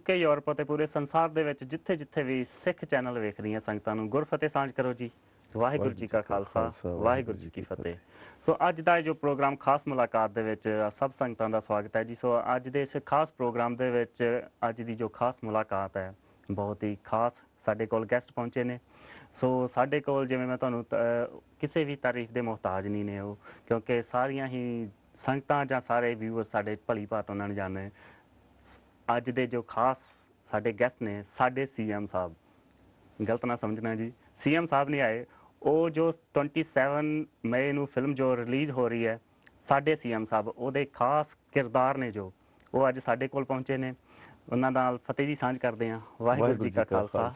UK Europe ਅਤੇ ਪੂਰੇ ਸੰਸਾਰ ਦੇ ਵਿੱਚ ਜਿੱਥੇ-ਜਿੱਥੇ ਵੀ ਸਿੱਖ ਚੈਨਲ ਵੇਖ ਰਹੀਆਂ ਸੰਗਤਾਂ ਨੂੰ ਗੁਰਫਤਿਹ ਸਾਂਝ ਕਰੋ ਜੀ। ਵਾਹਿਗੁਰੂ ਜੀ ਕਾ ਖਾਲਸਾ ਵਾਹਿਗੁਰੂ ਜੀ ਕੀ ਫਤਿਹ। ਸੋ ਅੱਜ ਦਾ ਜੋ ਪ੍ਰੋਗਰਾਮ ਖਾਸ ਮੁਲਾਕਾਤ ਦੇ ਵਿੱਚ ਸਭ ਸੰਗਤਾਂ ਦਾ ਸਵਾਗਤ ਹੈ ਜੀ। ਸੋ ਅੱਜ ਦੇ ਇਸ ਖਾਸ ਪ੍ਰੋਗਰਾਮ ਦੇ ਵਿੱਚ ਅੱਜ ਦੀ ਜੋ ਖਾਸ ਮੁਲਾਕਾਤ ਹੈ ਬਹੁਤ ਹੀ ਖਾਸ ਸਾਡੇ ਕੋਲ ਗੈਸਟ ਪਹੁੰਚੇ ਨੇ। ਸੋ ਸਾਡੇ ਕੋਲ ਜਿਵੇਂ ਮੈਂ ਤੁਹਾਨੂੰ ਕਿਸੇ ਵੀ ਤਾਰੀਫ ਦੇ ਮੁਹਤਾਜ ਨਹੀਂ ਨੇ ਉਹ ਕਿਉਂਕਿ ਸਾਰੀਆਂ ਹੀ ਸੰਗਤਾਂ ਜਾਂ ਸਾਰੇ ਵਿਊਅਰ ਸਾਡੇ ਭਲੀ ਭਾਤ ਉਹਨਾਂ ਨੂੰ ਜਾਣਦੇ ਅੱਜ ਦੇ ਜੋ ਖਾਸ ਸਾਡੇ ਗੈਸਟ ਨੇ ਸਾਡੇ ਸੀਐਮ ਸਾਹਿਬ। ਗਲਤ ਨਾ ਸਮਝਣਾ ਜੀ। ਸੀਐਮ ਸਾਹਿਬ ਨਹੀਂ ਆਏ। ਉਹ ਜੋ 27 ਮਈ ਨੂੰ ਫਿਲਮ ਜੋ ਰਿਲੀਜ਼ ਹੋ ਰਹੀ ਹੈ ਸਾਡੇ ਸੀਐਮ ਸਾਹਿਬ ਉਹਦੇ ਖਾਸ ਕਿਰਦਾਰ ਨੇ ਜੋ ਉਹ ਅੱਜ ਸਾਡੇ ਕੋਲ ਪਹੁੰਚੇ ਨੇ। ਉਹਨਾਂ ਨਾਲ ਫਤਿਹ ਦੀ ਸਾਂਝ ਕਰਦੇ ਹਾਂ। ਵਾਹਿਗੁਰੂ ਜੀ ਕਾ ਖਾਲਸਾ।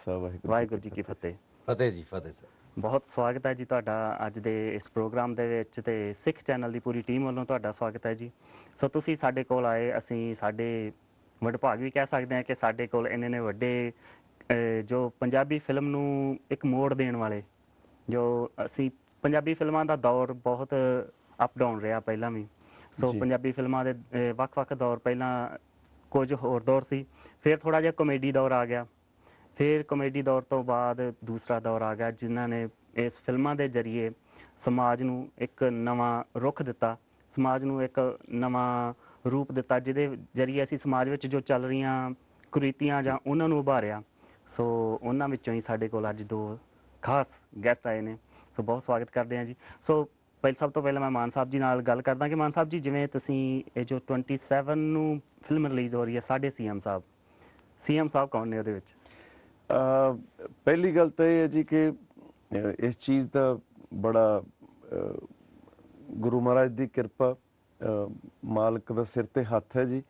ਵਾਹਿਗੁਰੂ ਜੀ ਕੀ ਫਤਿਹ। ਫਤਿਹ ਜੀ ਫਤਿਹ ਸਰ। ਬਹੁਤ ਸਵਾਗਤ ਹੈ ਜੀ ਤੁਹਾਡਾ ਅੱਜ ਦੇ ਇਸ ਪ੍ਰੋਗਰਾਮ ਦੇ ਵਿੱਚ ਤੇ ਸਿੱਖ ਚੈਨਲ ਦੀ ਪੂਰੀ ਟੀਮ ਵੱਲੋਂ ਤੁਹਾਡਾ ਸਵਾਗਤ ਹੈ ਜੀ। ਸੋ ਤੁਸੀਂ ਸਾਡੇ ਕੋਲ ਆਏ ਅਸੀਂ ਸਾਡੇ ਵਡਭਾਗ ਵੀ ਕਹਿ ਸਕਦੇ ਹਾਂ ਕਿ ਸਾਡੇ ਕੋਲ ਇੰਨੇ ਨੇ ਵੱਡੇ ਜੋ ਪੰਜਾਬੀ ਫਿਲਮ ਨੂੰ ਇੱਕ ਮੋੜ ਦੇਣ ਵਾਲੇ ਜੋ ਅਸੀਂ ਪੰਜਾਬੀ ਫਿਲਮਾਂ ਦਾ ਦੌਰ ਬਹੁਤ ਅਪ ਡਾਊਨ ਰਿਹਾ ਪਹਿਲਾਂ ਵੀ। ਸੋ। ਪੰਜਾਬੀ ਫਿਲਮਾਂ ਦੇ ਵੱਖ-ਵੱਖ ਦੌਰ ਪਹਿਲਾਂ ਕੁਝ ਹੋਰ ਦੌਰ ਸੀ। ਫਿਰ ਥੋੜਾ ਜਿਹਾ ਕਾਮੇਡੀ ਦੌਰ ਆ ਗਿਆ। ਫਿਰ ਕਾਮੇਡੀ ਦੌਰ ਤੋਂ ਬਾਅਦ ਦੂਸਰਾ ਦੌਰ ਆ ਗਿਆ ਜਿਨ੍ਹਾਂ ਨੇ ਇਸ ਫਿਲਮਾਂ ਦੇ ਜ਼ਰੀਏ ਸਮਾਜ ਨੂੰ ਇੱਕ ਨਵਾਂ ਰੁਖ ਦਿੱਤਾ। ਸਮਾਜ ਨੂੰ ਇੱਕ ਨਵਾਂ ਰੂਪ ਦਿੱਤਾ, ਜਿਹਦੇ ਜ਼ਰੀਏ ਅਸੀਂ ਸਮਾਜ ਵਿੱਚ ਜੋ ਚੱਲ ਰਹੀਆਂ ਕੁਰੀਤੀਆਂ ਜਾਂ ਉਹਨਾਂ ਨੂੰ ਉਭਾਰਿਆ। ਸੋ ਉਹਨਾਂ ਵਿੱਚੋਂ ਹੀ ਸਾਡੇ ਕੋਲ ਅੱਜ ਦੋ ਖਾਸ ਗੈਸਟ ਆਏ ਨੇ। ਸੋ ਬਹੁਤ ਸਵਾਗਤ ਕਰਦੇ ਹਾਂ ਜੀ। ਸੋ ਪਹਿਲ, ਸਭ ਤੋਂ ਪਹਿਲਾਂ ਮੈਂ ਮਾਨ ਸਾਹਿਬ ਜੀ ਨਾਲ ਗੱਲ ਕਰਦਾ ਕਿ ਮਾਨ ਸਾਹਿਬ ਜੀ, ਜਿਵੇਂ ਤੁਸੀਂ ਇਹ ਜੋ 27 ਨੂੰ ਫਿਲਮ ਰਿਲੀਜ਼ ਹੋ ਰਹੀ ਹੈ, ਸਾਡੇ ਸੀਐਮ ਸਾਹਿਬ। ਸੀਐਮ ਸਾਹਿਬ ਕੌਣ ਨੇ ਉਹਦੇ ਵਿੱਚ? ਪਹਿਲੀ ਗੱਲ ਤਾਂ ਇਹ ਹੈ ਜੀ ਕਿ ਇਸ ਚੀਜ਼ ਦਾ ਬੜਾ ਗੁਰੂ ਮਹਾਰਾਜ ਦੀ ਕਿਰਪਾ ਮਾਲਕ ਦਾ ਸਿਰ ਤੇ ਹੱਥ ਹੈ ਜੀ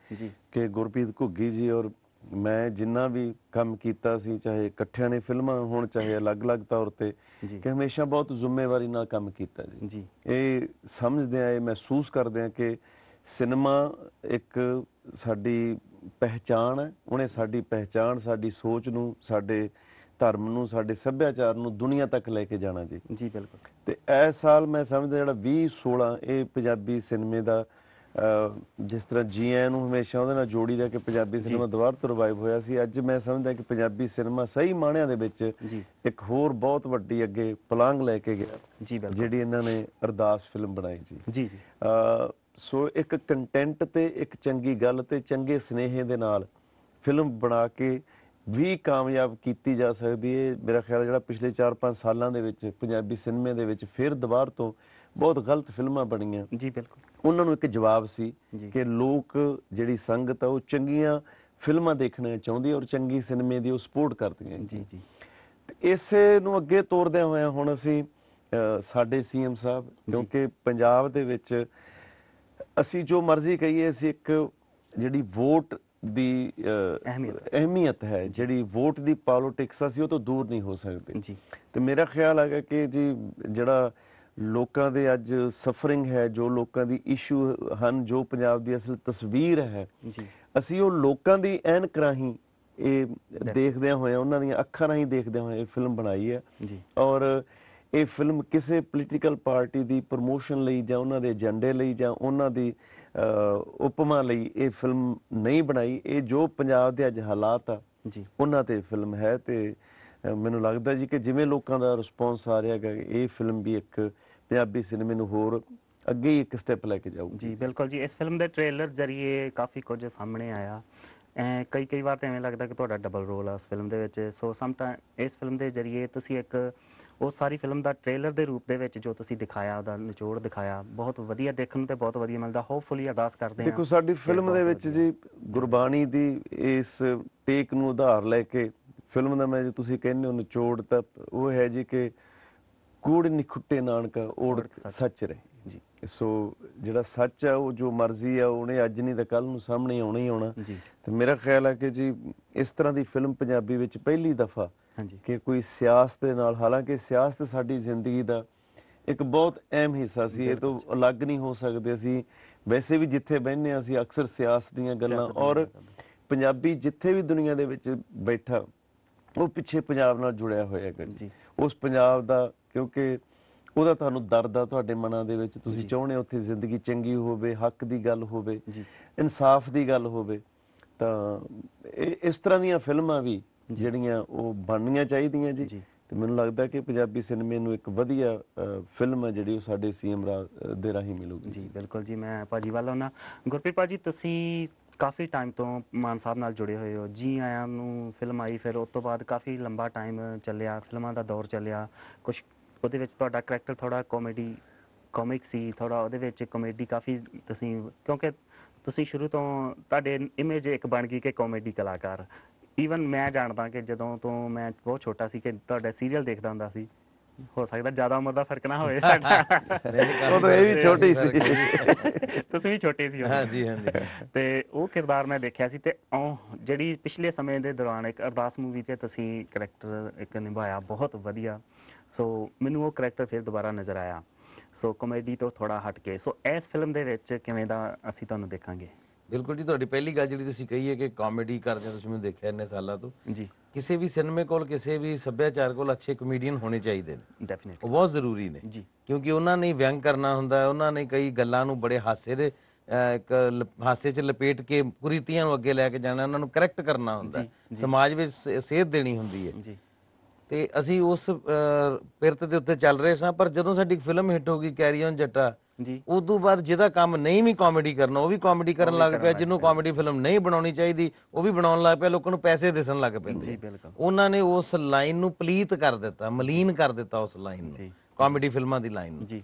ਕਿ ਗੁਰਪ੍ਰੀਤ ਘੁੱਗੀ ਜੀ ਔਰ ਮੈਂ ਜਿੰਨਾ ਵੀ ਕੰਮ ਕੀਤਾ ਸੀ ਚਾਹੇ ਇਕੱਠਿਆਂ ਨੇ ਫਿਲਮਾਂ ਹੋਣ ਚਾਹੇ ਅਲੱਗ-ਅਲੱਗ ਤੌਰ ਤੇ ਕਿ ਹਮੇਸ਼ਾ ਬਹੁਤ ਜ਼ਿੰਮੇਵਾਰੀ ਨਾਲ ਕੰਮ ਕੀਤਾ ਜੀ। ਜੀ। ਇਹ ਸਮਝਦੇ ਆ ਇਹ ਮਹਿਸੂਸ ਕਰਦੇ ਆ ਕਿ ਸਿਨੇਮਾ ਇੱਕ ਸਾਡੀ ਪਹਿਚਾਣ ਹੈ ਉਹਨੇ ਸਾਡੀ ਪਹਿਚਾਣ ਸਾਡੀ ਸੋਚ ਨੂੰ ਸਾਡੇ ਧਰਮ ਨੂੰ ਸਾਡੇ ਸੱਭਿਆਚਾਰ ਨੂੰ ਦੁਨੀਆ ਤੱਕ ਲੈ ਕੇ ਜਾਣਾ ਜੀ। ਜੀ ਬਿਲਕੁਲ। ਤੇ ਇਸ ਸਾਲ ਮੈਂ ਸਮਝਦਾ ਜਿਹੜਾ 2016 ਇਹ ਪੰਜਾਬੀ ਸਿਨੇਮੇ ਦਾ ਜਿਸ ਤਰ੍ਹਾਂ ਜੀਐਨ ਨੂੰ ਹਮੇਸ਼ਾ ਉਹਦੇ ਨਾਲ ਜੋੜੀਦਾ ਕਿ ਪੰਜਾਬੀ ਸਿਨੇਮਾ ਦੁਬਾਰਾ ਤੋਂ ਰਿਵਾਈਵ ਹੋਇਆ ਸੀ। ਅੱਜ ਮੈਂ ਸਮਝਦਾ ਕਿ ਪੰਜਾਬੀ ਸਿਨੇਮਾ ਸਹੀ ਮਾਣਿਆਂ ਦੇ ਵਿੱਚ ਇੱਕ ਹੋਰ ਬਹੁਤ ਵੱਡੀ ਅੱਗੇ ਪਲਾਂਗ ਲੈ ਕੇ ਗਿਆ ਜੀ ਬਿਲਕੁਲ। ਜਿਹੜੀ ਇਹਨਾਂ ਨੇ ਅਰਦਾਸ ਫਿਲਮ ਬਣਾਈ ਜੀ। ਜੀ ਜੀ। ਸੋ ਇੱਕ ਕੰਟੈਂਟ ਤੇ ਇੱਕ ਚੰਗੀ ਗੱਲ ਤੇ ਚੰਗੇ ਸਨੇਹੇ ਦੇ ਨਾਲ ਫਿਲਮ ਬਣਾ ਕੇ ਵੀ ਕਾਮਯਾਬ ਕੀਤੀ ਜਾ ਸਕਦੀ ਹੈ ਮੇਰਾ ਖਿਆਲ ਹੈ ਜਿਹੜਾ ਪਿਛਲੇ 4-5 ਸਾਲਾਂ ਦੇ ਵਿੱਚ ਪੰਜਾਬੀ ਸਿਨੇਮੇ ਦੇ ਵਿੱਚ ਫਿਰ ਦੁਬਾਰ ਤੋਂ ਬਹੁਤ ਗਲਤ ਫਿਲਮਾਂ ਬਣੀਆਂ। ਜੀ ਬਿਲਕੁਲ। ਉਹਨਾਂ ਨੂੰ ਇੱਕ ਜਵਾਬ ਸੀ। ਕਿ ਲੋਕ ਜਿਹੜੀ ਸੰਗਤ ਆ ਉਹ ਚੰਗੀਆਂ ਫਿਲਮਾਂ ਦੇਖਣਾ ਚਾਹੁੰਦੀ ਔਰ ਚੰਗੀ ਸਿਨੇਮੇ ਦੀ ਉਹ ਸਪੋਰਟ ਕਰਦੀ ਹੈ ਜੀ ਜੀ। ਇਸੇ ਨੂੰ ਅੱਗੇ ਤੋਰਦਿਆਂ ਹੋਇਆਂ ਹੁਣ ਅਸੀਂ ਸਾਡੇ ਸੀਐਮ ਸਾਹਿਬ ਕਿਉਂਕਿ ਪੰਜਾਬ ਦੇ ਵਿੱਚ ਅਸੀਂ ਜੋ ਮਰਜ਼ੀ ਕਹੀਏ ਅਸੀਂ ਇੱਕ ਜਿਹੜੀ ਵੋਟ ਦੀ ਅਹ, ਅਹਿਮੀਅਤ। ਹੈ। ਜਿਹੜੀ ਵੋਟ ਦੀ ਪੋਲਿਟਿਕਸ ਅਸੀਂ ਉਹ ਤੋਂ ਦੂਰ ਨਹੀਂ ਹੋ ਸਕਦੇ। ਜੀ। ਤੇ ਮੇਰਾ ਖਿਆਲ ਹੈਗਾ ਕਿ ਜੀ ਜਿਹੜਾ ਲੋਕਾਂ ਦੇ ਅੱਜ ਸਫਰਿੰਗ ਹੈ ਜੋ ਲੋਕਾਂ ਦੀ ਇਸ਼ੂ ਹਨ ਜੋ ਪੰਜਾਬ ਦੀ ਅਸਲ ਤਸਵੀਰ ਹੈ ਜੀ। ਅਸੀਂ ਉਹ ਲੋਕਾਂ ਦੀ ਐਨਕ ਰਾਹੀਂ ਇਹ ਦੇਖਦਿਆਂ ਹੋਇਆਂ ਉਹਨਾਂ ਦੀਆਂ ਅੱਖਾਂ ਰਾਹੀਂ ਦੇਖਦਿਆਂ ਹੋਇਆਂ ਇਹ ਫਿਲਮ ਬਣਾਈ ਹੈ। ਜੀ। ਔਰ ਇਹ ਫਿਲਮ ਕਿਸੇ ਪੋਲੀਟੀਕਲ ਪਾਰਟੀ ਦੀ ਪ੍ਰੋਮੋਸ਼ਨ ਲਈ ਜਾਂ ਉਹਨਾਂ ਦੇ ਏਜੰਡੇ ਲਈ ਜਾਂ ਉਹਨਾਂ ਦੀ ਉਪਮਾ ਲਈ ਇਹ ਫਿਲਮ ਨਹੀਂ ਬਣਾਈ। ਇਹ ਜੋ ਪੰਜਾਬ ਦੇ ਅੱਜ ਹਾਲਾਤ ਆ ਜੀ। ਉਹਨਾਂ ਤੇ ਫਿਲਮ ਹੈ ਤੇ ਮੈਨੂੰ ਲੱਗਦਾ ਜੀ ਕਿ ਜਿਵੇਂ ਲੋਕਾਂ ਦਾ ਰਿਸਪੌਂਸ ਆ ਰਿਹਾ ਹੈਗਾ ਇਹ ਫਿਲਮ ਵੀ ਇੱਕ ਪੰਜਾਬੀ ਸਿਨੇਮੇ ਨੂੰ ਹੋਰ ਅੱਗੇ ਹੀ ਇੱਕ ਸਟੈਪ ਲੈ ਕੇ ਜਾਊਗੀ। ਜੀ ਬਿਲਕੁਲ ਜੀ। ਇਸ ਫਿਲਮ ਦੇ ਟ੍ਰੇਲਰ ਜ਼ਰੀਏ ਕਾਫੀ ਕੁਝ ਸਾਹਮਣੇ ਆਇਆ। ਐ ਕਈ ਕਈ ਵਾਰ ਤਾਂ ਐਵੇਂ ਲੱਗਦਾ ਕਿ ਤੁਹਾਡਾ ਡਬਲ ਰੋਲ ਆ ਉਸ ਫਿਲਮ ਦੇ ਵਿੱਚ। ਸੋ ਸਮਟਾਈਮ ਇਸ ਫਿਲਮ ਦੇ ਜ਼ਰੀਏ ਤੁਸੀਂ ਇੱਕ ਉਹ ਸਾਰੀ ਫਿਲਮ ਦਾ ਟ੍ਰੇਲਰ ਦੇ ਰੂਪ ਦੇ ਵਿੱਚ ਜੋ ਤੁਸੀਂ ਦਿਖਾਇਆ ਉਹਦਾ ਨਿਚੋੜ ਦਿਖਾਇਆ ਬਹੁਤ ਵਧੀਆ ਦੇਖਣ ਨੂੰ ਤੇ ਬਹੁਤ ਵਧੀਆ ਮਿਲਦਾ। ਹੋਪਫੁਲੀ ਅਰਦਾਸ ਕਰਦੇ ਹਾਂ ਦੇਖੋ ਸਾਡੀ ਫਿਲਮ ਦੇ ਵਿੱਚ। ਜੀ ਗੁਰਬਾਣੀ ਦੀ ਇਸ ਟੇਕ ਨੂੰ ਉਧਾਰ ਲੈ ਕੇ ਫਿਲਮ ਦਾ ਮੈਂ ਜੇ ਤੁਸੀਂ ਕਹਿੰਦੇ ਹੋ ਨਿਚੋੜ ਤਾਂ ਉਹ ਹੈ ਜੀ ਕਿ ਕੂੜ ਨਿਖੁੱਟੇ ਨਾਨਕਾ ਓੜ ਸੱਚ ਰਹੇ। ਸੋ ਜਿਹੜਾ ਸੱਚ ਆ ਉਹ ਜੋ ਮਰਜ਼ੀ ਆ ਉਹਨੇ ਅੱਜ ਨਹੀਂ ਤਾਂ ਕੱਲ ਨੂੰ ਸਾਹਮਣੇ ਆਉਣਾ ਹੀ ਆਉਣਾ। ਤੇ ਮੇਰਾ ਖਿਆਲ ਹੈ ਕਿ ਜੀ ਇਸ ਤਰ੍ਹਾਂ ਦੀ ਫਿਲਮ ਪੰਜਾਬੀ ਵਿੱਚ ਪਹਿਲੀ ਦਫਾ ਹਾਂਜੀ। ਕਿ ਕੋਈ ਸਿਆਸਤ ਦੇ ਨਾਲ ਹਾਲਾਂਕਿ ਸਿਆਸਤ ਸਾਡੀ ਜ਼ਿੰਦਗੀ ਦਾ ਇੱਕ ਬਹੁਤ ਅਹਿਮ ਹਿੱਸਾ ਸੀ ਇਹ ਤੋਂ ਅਲੱਗ ਨਹੀਂ ਹੋ ਸਕਦੇ ਅਸੀਂ। ਵੈਸੇ ਵੀ ਜਿੱਥੇ ਬਹਿੰਦੇ ਹਾਂ ਅਸੀਂ ਅਕਸਰ ਸਿਆਸਤ ਦੀਆਂ ਗੱਲਾਂ ਔਰ ਪੰਜਾਬੀ ਜਿੱਥੇ ਵੀ ਦੁਨੀਆ ਦੇ ਵਿੱਚ ਬੈਠਾ ਉਹ ਪਿੱਛੇ ਪੰਜਾਬ ਨਾਲ ਜੁੜਿਆ ਹੋਇਆ ਹੈ ਜੀ। ਉਸ ਪੰਜਾਬ ਦਾ ਕਿਉਂਕਿ ਉਹਦਾ ਤੁਹਾਨੂੰ ਦਰਦ ਆ ਤੁਹਾਡੇ ਮਨਾਂ ਦੇ ਵਿੱਚ ਤੁਸੀਂ ਚਾਹੁੰਦੇ ਹੋ ਉੱਥੇ ਜ਼ਿੰਦਗੀ ਚੰਗੀ ਹੋਵੇ ਹੱਕ ਦੀ ਗੱਲ ਹੋਵੇ ਜੀ। ਇਨਸਾਫ ਦੀ ਗੱਲ ਹੋਵੇ ਤਾਂ ਇਸ ਤਰ੍ਹਾਂ ਦੀਆਂ ਫਿਲਮਾਂ ਵੀ ਜਿਹੜੀਆਂ ਉਹ ਬਣਨੀਆਂ ਚਾਹੀਦੀਆਂ ਜੀ। ਤੇ ਮੈਨੂੰ ਲੱਗਦਾ ਕਿ ਪੰਜਾਬੀ ਸਿਨੇਮੇ ਨੂੰ ਇੱਕ ਵਧੀਆ ਫਿਲਮ ਹੈ ਜਿਹੜੀ ਉਹ ਸਾਡੇ ਸੀਐਮ ਦੇ ਰਾਹੀਂ ਮਿਲੂਗੀ। ਜੀ ਬਿਲਕੁਲ ਜੀ ਮੈਂ ਭਾਜੀ ਵੱਲ ਆਉਣਾ ਗੁਰਪ੍ਰੀਤ ਭਾਜੀ ਤੁਸੀਂ ਕਾਫੀ ਟਾਈਮ ਤੋਂ ਮਾਨ ਸਾਹਿਬ ਨਾਲ ਜੁੜੇ ਹੋਏ ਹੋ। ਜੀ ਆਇਆਂ ਨੂੰ ਫਿਲਮ ਆਈ ਫਿਰ ਉਸ ਤੋਂ ਬਾਅਦ ਕਾਫੀ ਲੰਬਾ ਟਾਈਮ ਚੱਲਿਆ ਫਿਲਮਾਂ ਦਾ ਦੌਰ ਚੱਲਿਆ ਕੁਝ ਉਹਦੇ ਵਿੱਚ ਤੁਹਾਡਾ ਕਰੈਕਟਰ ਥੋੜਾ ਕਾਮੇਡੀ ਕਾਮਿਕ ਸੀ ਥੋੜਾ ਉਹਦੇ ਵਿੱਚ ਕਾਮੇਡੀ ਕਾਫੀ ਤੁਸੀਂ ਕਿਉਂਕਿ ਤੁਸੀਂ ਸ਼ੁਰੂ ਤੋਂ ਤੁਹਾਡੇ ਇਮੇਜ ਇੱਕ ਬਣ ਗਈ ਕਿ ਕਾਮੇਡੀ ਕਲਾਕਾਰ। ਈਵਨ ਮੈਂ ਜਾਣਦਾ ਕਿ ਜਦੋਂ ਤੋਂ ਮੈਂ ਬਹੁਤ ਛੋਟਾ ਸੀ ਕਿ ਤੁਹਾਡਾ ਸੀਰੀਅਲ ਦੇਖਦਾ ਹੁੰਦਾ ਸੀ ਹੋ ਸਕਦਾ ਜ਼ਿਆਦਾ ਉਮਰ ਦਾ ਫ਼ਰਕ ਨਾ ਹੋਵੇ ਸਾਡਾ। ਉਦੋਂ ਇਹ ਵੀ ਛੋਟੀ ਸੀ। ਤੁਸੀਂ ਵੀ ਛੋਟੇ ਸੀ। ਹਾਂਜੀ ਹਾਂਜੀ। ਤੇ ਉਹ ਕਿਰਦਾਰ ਮੈਂ ਦੇਖਿਆ ਸੀ ਤੇ ਉਹ ਜਿਹੜੀ ਪਿਛਲੇ ਸਮੇਂ ਦੇ ਦੌਰਾਨ ਇੱਕ ਅਰਦਾਸ ਮੂਵੀ ਤੇ ਤੁਸੀਂ ਕਰੈਕਟਰ ਇੱਕ ਨਿਭਾਇਆ ਬਹੁਤ ਵਧੀਆ। ਸੋ ਮੈਨੂੰ ਉਹ ਕਰੈਕਟਰ ਫਿਰ ਦੁਬਾਰਾ ਨਜ਼ਰ ਆਇਆ। ਸੋ ਕਾਮੇਡੀ ਤੋਂ ਥੋੜਾ ਹਟ ਕੇ। ਸੋ ਇਸ ਫਿਲਮ ਦੇ ਵਿੱਚ ਕਿਵੇਂ ਦਾ ਅਸੀਂ ਤੁਹਾਨੂੰ ਦੇਖਾਂਗੇ? ਬਿਲਕੁਲ ਜੀ ਤੁਹਾਡੀ ਪਹਿਲੀ ਗੱਲ ਜਿਹੜੀ ਤੁਸੀਂ ਕਹੀ ਹੈ ਕਿ ਕਾਮੇਡੀ ਕਰਦੇ ਤੁਸੀਂ ਮੈਨੂੰ ਦੇਖਿਆ ਇੰਨੇ ਸਾਲਾਂ ਤੋਂ। ਜੀ। ਕਿਸੇ ਵੀ ਸਿਨੇਮੇ ਕੋਲ ਕਿਸੇ ਵੀ ਸੱਭਿਆਚਾਰ ਕੋਲ ਅੱਛੇ ਕਮੇਡੀਅਨ ਹੋਣੇ ਚਾਹੀਦੇ ਨੇ। ਡੈਫੀਨਿਟਲੀ ਬਹੁਤ ਜ਼ਰੂਰੀ ਨੇ। ਜੀ। ਕਿਉਂਕਿ ਉਹਨਾਂ ਨੇ ਵਿਅੰਗ ਕਰਨਾ ਹੁੰਦਾ ਹੈ ਉਹਨਾਂ ਨੇ ਕਈ ਗੱਲਾਂ ਨੂੰ ਬੜੇ ਹਾਸੇ ਦੇ ਇੱਕ ਹਾਸੇ 'ਚ ਲਪੇਟ ਕੇ ਕੁਰੀਤੀਆਂ ਨੂੰ ਅੱਗੇ ਲੈ ਕੇ ਜਾਣਾ ਉਹਨਾਂ ਨੂੰ ਕਰੈਕਟ ਕਰਨਾ ਹੁੰਦਾ। ਸਮਾਜ ਵਿੱਚ ਸੇਧ ਦੇਣੀ ਹੁੰਦੀ ਹੈ। ਜੀ। ਤੇ ਅਸੀਂ ਉਸ ਪਿਰਤ ਦੇ ਉੱਤੇ ਚੱਲ ਰਹੇ ਸਾਂ ਪਰ ਜਦੋਂ ਸਾਡੀ ਫਿਲਮ ਹਿੱਟ ਹੋ ਗਈ ਕੈਰੀ ਔਨ ਜੱਟਾ ਜੀ। ਉਸ ਤੋਂ ਬਾਅਦ ਜਿਹਦਾ ਕੰਮ ਨਹੀਂ ਵੀ ਕਾਮੇਡੀ ਕਰਨਾ ਉਹ ਵੀ ਕਾਮੇਡੀ ਕਰਨ ਲੱਗ ਪਿਆ ਜਿਹਨੂੰ ਕਾਮੇਡੀ ਫਿਲਮ ਨਹੀਂ ਬਣਾਉਣੀ ਚਾਹੀਦੀ ਉਹ ਵੀ ਬਣਾਉਣ ਲੱਗ ਪਿਆ ਲੋਕਾਂ ਨੂੰ ਪੈਸੇ ਦਿਸਣ ਲੱਗ ਪੈਂਦੇ ਜੀ ਬਿਲਕੁਲ। ਉਹਨਾਂ ਨੇ ਉਸ ਲਾਈਨ ਨੂੰ ਪਲੀਤ ਕਰ ਦਿੱਤਾ ਮਲੀਨ ਕਰ ਦਿੱਤਾ ਉਸ ਲਾਈਨ ਜੀ। ਨੂੰ ਕਾਮੇਡੀ ਫਿਲਮਾਂ ਦੀ ਲਾਈਨ ਨੂੰ। ਜੀ।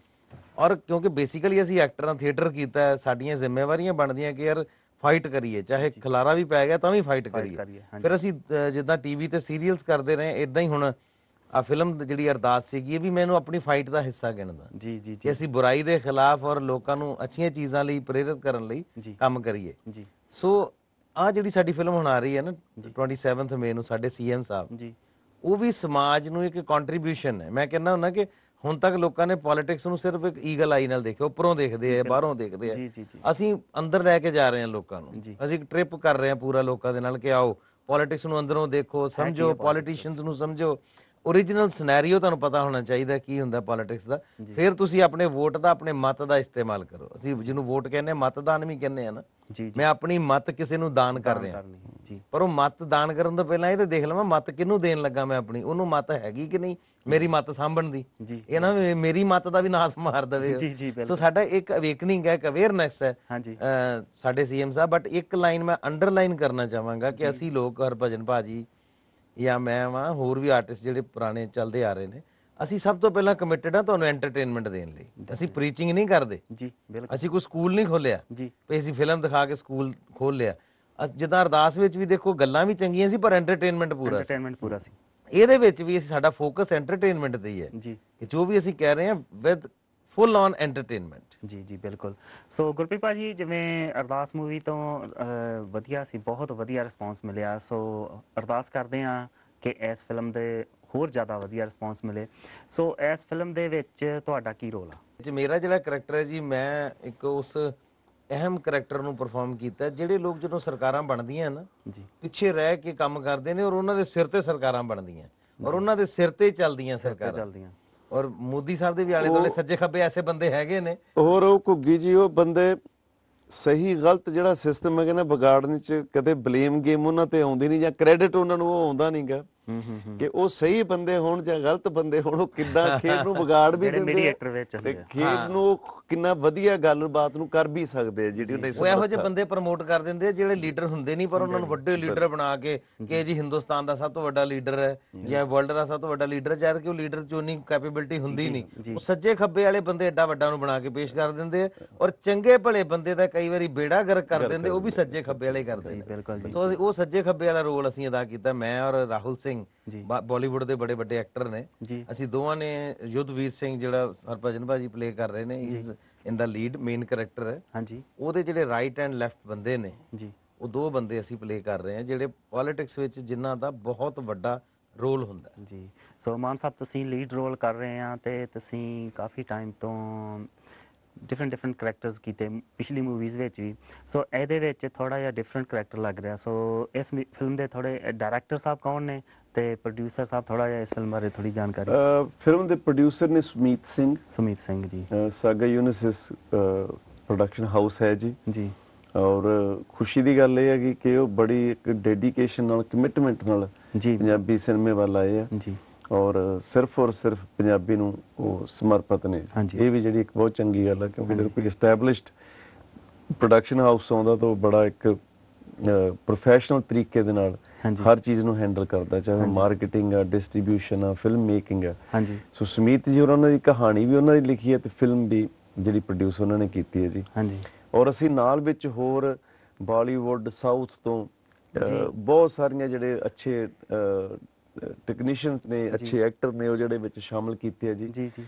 ਔਰ ਕਿਉਂਕਿ ਬੇਸਿਕਲੀ ਅਸੀਂ ਐਕਟਰਾਂ ਥੀਏਟਰ ਕੀਤਾ ਸਾਡੀਆਂ ਜ਼ਿੰਮੇਵਾਰੀਆਂ ਬਣਦੀਆਂ ਕਿ ਯਾਰ ਫਾਈਟ ਕਰੀਏ ਚਾਹੇ ਖਲਾਰਾ ਵੀ ਪੈ ਗਿਆ ਤਾਂ ਵੀ ਫਾਈਟ ਕਰੀਏ। ਫਿਰ ਅਸੀਂ ਜਿੱਦਾਂ ਟੀਵੀ ਤੇ ਸੀਰੀਅਲਸ ਕਰਦੇ ਰਹੇ ਇਦਾਂ ਹੀ ਹੁਣ ਆ ਫਿਲਮ ਜਿਹੜੀ ਅਰਦਾਸ ਸੀਗੀ ਇਹ ਵੀ ਮੈਨੂੰ ਆਪਣੀ ਫਾਈਟ ਦਾ ਹਿੱਸਾ ਗਿਣਦਾ। ਜੀ ਜੀ ਜੀ। ਅਸੀਂ ਬੁਰਾਈ ਦੇ ਖਿਲਾਫ ਔਰ ਲੋਕਾਂ ਨੂੰ ਅੱਛੀਆਂ ਚੀਜ਼ਾਂ ਲਈ ਪ੍ਰੇਰਿਤ ਕਰਨ ਲਈ। ਕੰਮ ਕਰੀਏ। ਜੀ। ਸੋ ਆ ਜਿਹੜੀ ਸਾਡੀ ਫਿਲਮ ਹੁਣ ਆ ਰਹੀ ਹੈ ਨਾ 27th ਮਈ ਨੂੰ ਸਾਡੇ ਸੀਐਮ ਸਾਹਿਬ ਜੀ। ਉਹ ਵੀ ਸਮਾਜ ਨੂੰ ਇੱਕ ਕੰਟਰੀਬਿਊਸ਼ਨ ਹੈ। ਮੈਂ ਕਹਿੰਦਾ ਹੁੰਦਾ ਕਿ ਹੁਣ ਤੱਕ ਲੋਕਾਂ ਨੇ ਪੋਲਿਟਿਕਸ ਨੂੰ ਸਿਰਫ ਇੱਕ ਈਗਲ ਆਈ ਨਾਲ ਦੇਖਿਆ ਉੱਪਰੋਂ ਦੇਖਦੇ ਆ ਬਾਹਰੋਂ ਦੇਖਦੇ ਆ। ਅਸੀਂ ਅੰਦਰ ਲੈ ਕੇ ਜਾ ਰਹੇ ਹਾਂ ਲੋਕਾਂ ਨੂੰ। ਅਸੀਂ ਇੱਕ ਟ੍ਰਿਪ ਕਰ ਰਹੇ ਹਾਂ ਪੂਰਾ ਲੋਕਾਂ ਦੇ ਨਾਲ ਕਿ ਆਓ ਪੋਲਿਟਿਕਸ ਨੂੰ ਅੰਦਰੋਂ ਦੇਖੋ ਸਮਝੋ ਪੋਲੀਟੀਸ਼ੀਅਨਸ ਨੂੰ ਸਮਝੋ। ਓਰੀਜਨਲ ਸਿਨੈਰੀਓ ਤੁਹਾਨੂੰ ਪਤਾ ਹੋਣਾ ਚਾਹੀਦਾ ਕੀ ਹੁੰਦਾ ਪੋਲਿਟਿਕਸ ਦਾ। ਫਿਰ ਤੁਸੀਂ ਆਪਣੇ ਵੋਟ ਦਾ ਆਪਣੇ ਮਤ ਦਾ ਇਸਤੇਮਾਲ ਕਰੋ। ਅਸੀਂ ਜਿਹਨੂੰ ਵੋਟ ਕਹਿੰਦੇ ਮਤਦਾਨ ਵੀ ਕਹਿੰਦੇ ਆ ਨਾ। ਮੈਂ ਆਪਣੀ ਮਤ ਕਿਸੇ ਨੂੰ ਦਾਨ ਕਰ ਰਿਹਾ। ਪਰ ਉਹ ਮਤ ਦਾਨ ਕਰਨ ਤੋਂ ਪਹਿਲਾਂ ਇਹ ਤੇ ਦੇਖ ਲਵਾਂ ਮਤ ਕਿਹਨੂੰ ਦੇਣ ਲੱਗਾ ਮੈਂ ਆਪਣੀ। ਉਹਨੂੰ ਮਤ ਹੈਗੀ ਕਿ ਨਹੀਂ? ਮੇਰੀ ਮਤ ਸਾਂਭਣ ਦੀ। ਇਹ ਨਾ ਮੇਰੀ ਮਤ ਦਾ ਵੀ ਨਾਸ ਮਾਰ ਦਵੇ। ਸੋ ਸਾਡਾ ਇੱਕ ਅਵੇਕਨਿੰਗ ਹੈ ਇੱਕ ਅਵੇਅਰਨੈਸ ਹੈ। ਸਾਡੇ ਸੀਐਮ ਸਾਹਿਬ ਬਟ ਇੱਕ ਲਾਈਨ ਮੈਂ ਅੰਡਰਲਾਈਨ ਕਰਨਾ ਚਾਹਾਂਗਾ ਕਿ ਅਸੀਂ ਲੋਕ ਹਰਭਜਨ ਭਾਜੀ ਜਾਂ ਮੈਂ ਵਾਂ ਹੋਰ ਵੀ ਆਰਟਿਸਟ ਜਿਹੜੇ ਪੁਰਾਣੇ ਚੱਲਦੇ ਆ ਰਹੇ ਨੇ ਅਸੀਂ ਸਭ ਤੋਂ ਪਹਿਲਾਂ ਕਮਿਟਡ ਆ ਤੁਹਾਨੂੰ ਐਂਟਰਟੇਨਮੈਂਟ ਦੇਣ ਲਈ। ਅਸੀਂ ਪ੍ਰੀਚਿੰਗ ਨਹੀਂ ਕਰਦੇ। ਜੀ ਬਿਲਕੁਲ। ਅਸੀਂ ਕੋਈ ਸਕੂਲ ਨਹੀਂ ਖੋਲਿਆ ਜੀ। ਵੀ ਅਸੀਂ ਫਿਲਮ ਦਿਖਾ ਕੇ ਸਕੂਲ ਖੋਲ ਲਿਆ ਜਿੱਦਾਂ ਅਰਦਾਸ ਵਿੱਚ ਵੀ ਦੇਖੋ ਗੱਲਾਂ ਵੀ ਚੰਗੀਆਂ ਸੀ ਪਰ ਐਂਟਰਟੇਨਮੈਂਟ ਪੂਰਾ ਸੀ। ਐਂਟਰਟੇਨਮੈਂਟ ਪੂਰਾ ਸੀ। ਇਹਦੇ ਵਿੱਚ ਵੀ ਅਸੀਂ ਸਾਡਾ ਫੋਕਸ ਐਂਟਰਟੇਨਮੈਂਟ ਤੇ ਹੀ ਹੈ। ਜੀ। ਕਿ ਜੋ ਵੀ ਅਸੀਂ ਕਹਿ ਰਹੇ ਹਾਂ ਵਿਦ ਫੁੱਲ ਔਨ ਐਂਟਰਟੇਨਮੈਂਟ ਜੀ ਜੀ ਬਿਲਕੁਲ। ਸੋ ਗੁਰਪ੍ਰੀਤ ਭਾਜੀ ਜਿਵੇਂ ਅਰਦਾਸ ਮੂਵੀ ਤੋਂ ਵਧੀਆ ਸੀ ਬਹੁਤ ਵਧੀਆ ਰਿਸਪੌਂਸ ਮਿਲਿਆ। ਸੋ ਅਰਦਾਸ ਕਰਦੇ ਆ ਕਿ ਇਸ ਫਿਲਮ ਦੇ ਹੋਰ ਜ਼ਿਆਦਾ ਵਧੀਆ ਰਿਸਪੌਂਸ ਮਿਲੇ। ਸੋ ਇਸ ਫਿਲਮ ਦੇ ਵਿੱਚ ਤੁਹਾਡਾ ਕੀ ਰੋਲ ਆ? ਜੀ ਮੇਰਾ ਜਿਹੜਾ ਕਰੈਕਟਰ ਹੈ ਜੀ ਮੈਂ ਇੱਕ ਉਸ ਅਹਿਮ ਕਰੈਕਟਰ ਨੂੰ ਪਰਫਾਰਮ ਕੀਤਾ। ਜਿਹੜੇ ਲੋਕ ਜਦੋਂ ਸਰਕਾਰਾਂ ਬਣਦੀਆਂ ਨਾ ਜੀ। ਪਿੱਛੇ ਰਹਿ ਕੇ ਕੰਮ ਕਰਦੇ ਨੇ ਔਰ ਉਹਨਾਂ ਦੇ ਸਿਰ ਤੇ ਸਰਕਾਰਾਂ ਬਣਦੀਆਂ ਔਰ ਉਹਨਾਂ ਦੇ ਸਿਰ ਤੇ ਚੱਲਦੀਆਂ ਸਰਕਾਰਾਂ। ਚੱਲਦੀਆਂ। ਔਰ ਮੋਦੀ ਸਾਹਿਬ ਦੇ ਵੀ ਆਲੇ ਦੁਆਲੇ ਸੱਜੇ ਖੱਬੇ ਐਸੇ ਬੰਦੇ ਹੈਗੇ ਨੇ। ਹੋਰ ਉਹ ਘੁੱਗੀ ਜੀ ਉਹ ਬੰਦੇ ਸਹੀ ਗਲਤ ਜਿਹੜਾ ਸਿਸਟਮ ਹੈ ਕਹਿੰਦਾ ਵਿਗਾੜਨ ਚ ਕਦੇ ਬਲੇਮ ਗੇਮ ਉਹਨਾਂ ਤੇ ਆਉਂਦੀ ਨਹੀਂ ਜਾਂ ਕ੍ਰੈਡਿਟ ਉਹਨਾਂ ਨੂੰ ਉਹ ਆਉਂਦਾ ਨਹੀਂਗਾ ਕਿ ਉਹ ਸਹੀ ਬੰਦੇ ਹੋਣ ਜਾਂ ਗਲਤ ਬੰਦੇ ਹੋਣ ਉਹ ਕਿੱਦਾਂ ਖੇਡ ਨੂੰ ਵਿਗਾੜ ਵੀ ਦਿੰਦੇ ਤੇ ਖੇਡ ਨੂੰ ਉਹ ਕਿੰਨਾ ਵਧੀਆ ਗੱਲਬਾਤ ਨੂੰ ਕਰ ਵੀ ਸਕਦੇ ਆ ਜਿਹੜੀ ਉਹਨੇ ਉਹ ਇਹੋ ਜਿਹੇ ਬੰਦੇ ਪ੍ਰਮੋਟ ਕਰ ਦਿੰਦੇ ਆ ਜਿਹੜੇ ਲੀਡਰ ਹੁੰਦੇ ਨਹੀਂ ਪਰ ਉਹਨਾਂ ਨੂੰ ਵੱਡੇ ਲੀਡਰ ਬਣਾ ਕੇ ਕਿ ਜੀ ਹਿੰਦੁਸਤਾਨ ਦਾ ਸਭ ਤੋਂ ਵੱਡਾ ਲੀਡਰ ਹੈ ਜਾਂ। ਵਰਲਡ ਦਾ ਸਭ ਤੋਂ ਵੱਡਾ ਲੀਡਰ ਜਦ ਕਿ ਉਹ ਲੀਡਰ ਚ ਉਨੀ ਕੈਪੇਬਿਲਿਟੀ ਹੁੰਦੀ ਨਹੀਂ। ਉਹ ਸੱਜੇ ਖੱਬੇ ਵਾਲੇ ਬੰਦੇ ਐਡਾ ਵੱਡਾ ਨੂੰ ਬਣਾ ਕੇ ਪੇਸ਼ ਕਰ ਦਿੰਦੇ ਆ ਔਰ ਚੰਗੇ ਭਲੇ ਬੰਦੇ ਦਾ ਕਈ ਵਾਰੀ ਬੇੜਾ ਗਰਕ ਕਰ ਦਿੰਦੇ ਉਹ ਵੀ ਸੱਜੇ ਖੱਬੇ ਵਾਲੇ ਕਰਦੇ ਨੇ। ਸੋ ਉਹ ਸੱਜੇ ਖੱਬੇ ਵਾਲਾ ਰੋਲ ਅਸੀਂ ਅਦਾ ਕੀਤਾ ਮੈਂ ਔਰ ਰਾਹੁਲ ਸਿੰਘ ਜੀ। ਬਾਲੀਵੁੱਡ ਦੇ ਬੜੇ ਵੱਡੇ ਐਕਟਰ ਨੇ। ਅਸੀਂ ਦੋਵਾਂ ਨੇ ਯੁੱਧਵੀਰ ਸਿੰਘ ਜਿਹੜਾ ਹਰਭਜਨ ਭਾਜੀ ਪਲੇ ਕਰ ਰਹੇ ਨੇ ਇਸ ਇਨ ਦਾ ਲੀਡ ਮੇਨ ਕੈਰੈਕਟਰ ਹੈ। ਹਾਂਜੀ। ਉਹਦੇ ਜਿਹੜੇ ਰਾਈਟ ਐਂਡ ਲੈਫਟ ਬੰਦੇ ਨੇ ਜੀ। ਉਹ ਦੋ ਬੰਦੇ ਅਸੀਂ ਪਲੇ ਕਰ ਰਹੇ ਹਾਂ ਜਿਹੜੇ ਪੋਲਿਟਿਕਸ ਵਿੱਚ ਜਿਨ੍ਹਾਂ ਦਾ ਬਹੁਤ ਵੱਡਾ ਰੋਲ ਹੁੰਦਾ ਜੀ। ਸੋ ਮਾਨ ਸਾਹਿਬ ਤੁਸੀਂ ਲੀਡ ਰੋਲ ਕਰ ਰਹੇ ਆ ਤੇ ਤੁਸੀਂ ਕਾਫੀ ਟਾਈਮ ਤੋਂ ਡਿਫਰੈਂਟ ਡਿਫਰੈਂਟ ਕੈਰੈਕਟਰਸ ਕੀਤੇ ਪਿਛਲੀ ਮੂਵੀਜ਼ ਵਿੱਚ ਵੀ। ਸੋ ਇਹਦੇ ਵਿੱਚ ਥੋੜਾ ਜਿਹਾ ਡਿਫਰੈਂਟ ਕੈਰੈਕਟਰ ਲੱਗ ਰਿਹਾ। ਸੋ ਇਸ ਫਿਲਮ ਦੇ ਥੋੜੇ ਡਾਇਰੈਕਟਰ ਸਾਹਿਬ ਕੌਣ ਨੇ ਤੇ ਪ੍ਰੋਡਿਊਸਰ ਸਾਹਿਬ ਥੋੜਾ ਜਿਹਾ ਇਸ ਫਿਲਮ ਬਾਰੇ ਥੋੜੀ ਜਾਣਕਾਰੀ? ਫਿਲਮ ਦੇ ਪ੍ਰੋਡਿਊਸਰ ਨੇ Sumeet Singh. Sumeet Singh ji. Saga ਯੂਨਿਸਿਸ production house ਹੈ ਜੀ। ਜੀ। ਔਰ ਖੁਸ਼ੀ ਦੀ ਗੱਲ ਇਹ ਹੈਗੀ ਕਿ ਉਹ ਬੜੀ ਇੱਕ ਡੈਡੀਕੇਸ਼ਨ ਨਾਲ ਕਮਿਟਮੈਂਟ ਨਾਲ ਜੀ। ਪੰਜਾਬੀ ਸਿਨੇਮੇ ਵੱਲ ਆਏ ਆ। ਜੀ। ਔਰ ਸਿਰਫ ਔਰ ਸਿਰਫ ਪੰਜਾਬੀ ਨੂੰ ਉਹ ਸਮਰਪਿਤ ਨੇ। ਇਹ ਵੀ ਜਿਹੜੀ ਇੱਕ ਬਹੁਤ ਚੰਗੀ ਗੱਲ ਹੈ ਕਿਉਂਕਿ ਜਦੋਂ ਕੋਈ ਐਸਟੈਬਲਿਸ਼ਡ ਪ੍ਰੋਡਕਸ਼ਨ ਹਾਊਸ ਆਉਂਦਾ ਤਾਂ ਬੜਾ ਇੱਕ ਪ੍ਰੋਫੈਸ਼ਨਲ ਤਰੀਕੇ ਦੇ ਨਾਲ। ਹਰ ਚੀਜ਼ ਨੂੰ ਹੈਂਡਲ ਕਰਦਾ ਚਾਹੇ ਮਾਰਕੀਟਿੰਗ ਆ ਡਿਸਟ੍ਰੀਬਿਊਸ਼ਨ ਆ ਫਿਲਮ ਮੇਕਿੰਗ ਆ। ਹਾਂਜੀ। ਸੋ ਸਮੀਤ ਜੀ ਹੋਰਾਂ ਦੀ ਕਹਾਣੀ ਵੀ ਉਹਨਾਂ ਦੀ ਲਿਖੀ ਹੈ ਤੇ ਫਿਲਮ ਵੀ ਜਿਹੜੀ ਪ੍ਰੋਡਿਊਸ ਉਹਨਾਂ ਨੇ ਕੀਤੀ ਹੈ ਜੀ। ਹਾਂਜੀ। ਔਰ ਅਸੀਂ ਨਾਲ ਵਿੱਚ ਹੋਰ ਬਾਲੀਵੁੱਡ ਸਾਊਥ ਤੋਂ ਬਹੁਤ ਸਾਰੀਆਂ ਜਿਹੜੇ ਅੱਛੇ ਟੈਕਨੀਸ਼ੀਅਨਸ ਨੇ ਅੱਛੇ ਐਕਟਰ ਨੇ ਉਹ ਜਿਹੜੇ ਵਿੱਚ ਸ਼ਾਮਲ ਕੀਤੇ ਆ ਜੀ। ਜੀ ਜੀ।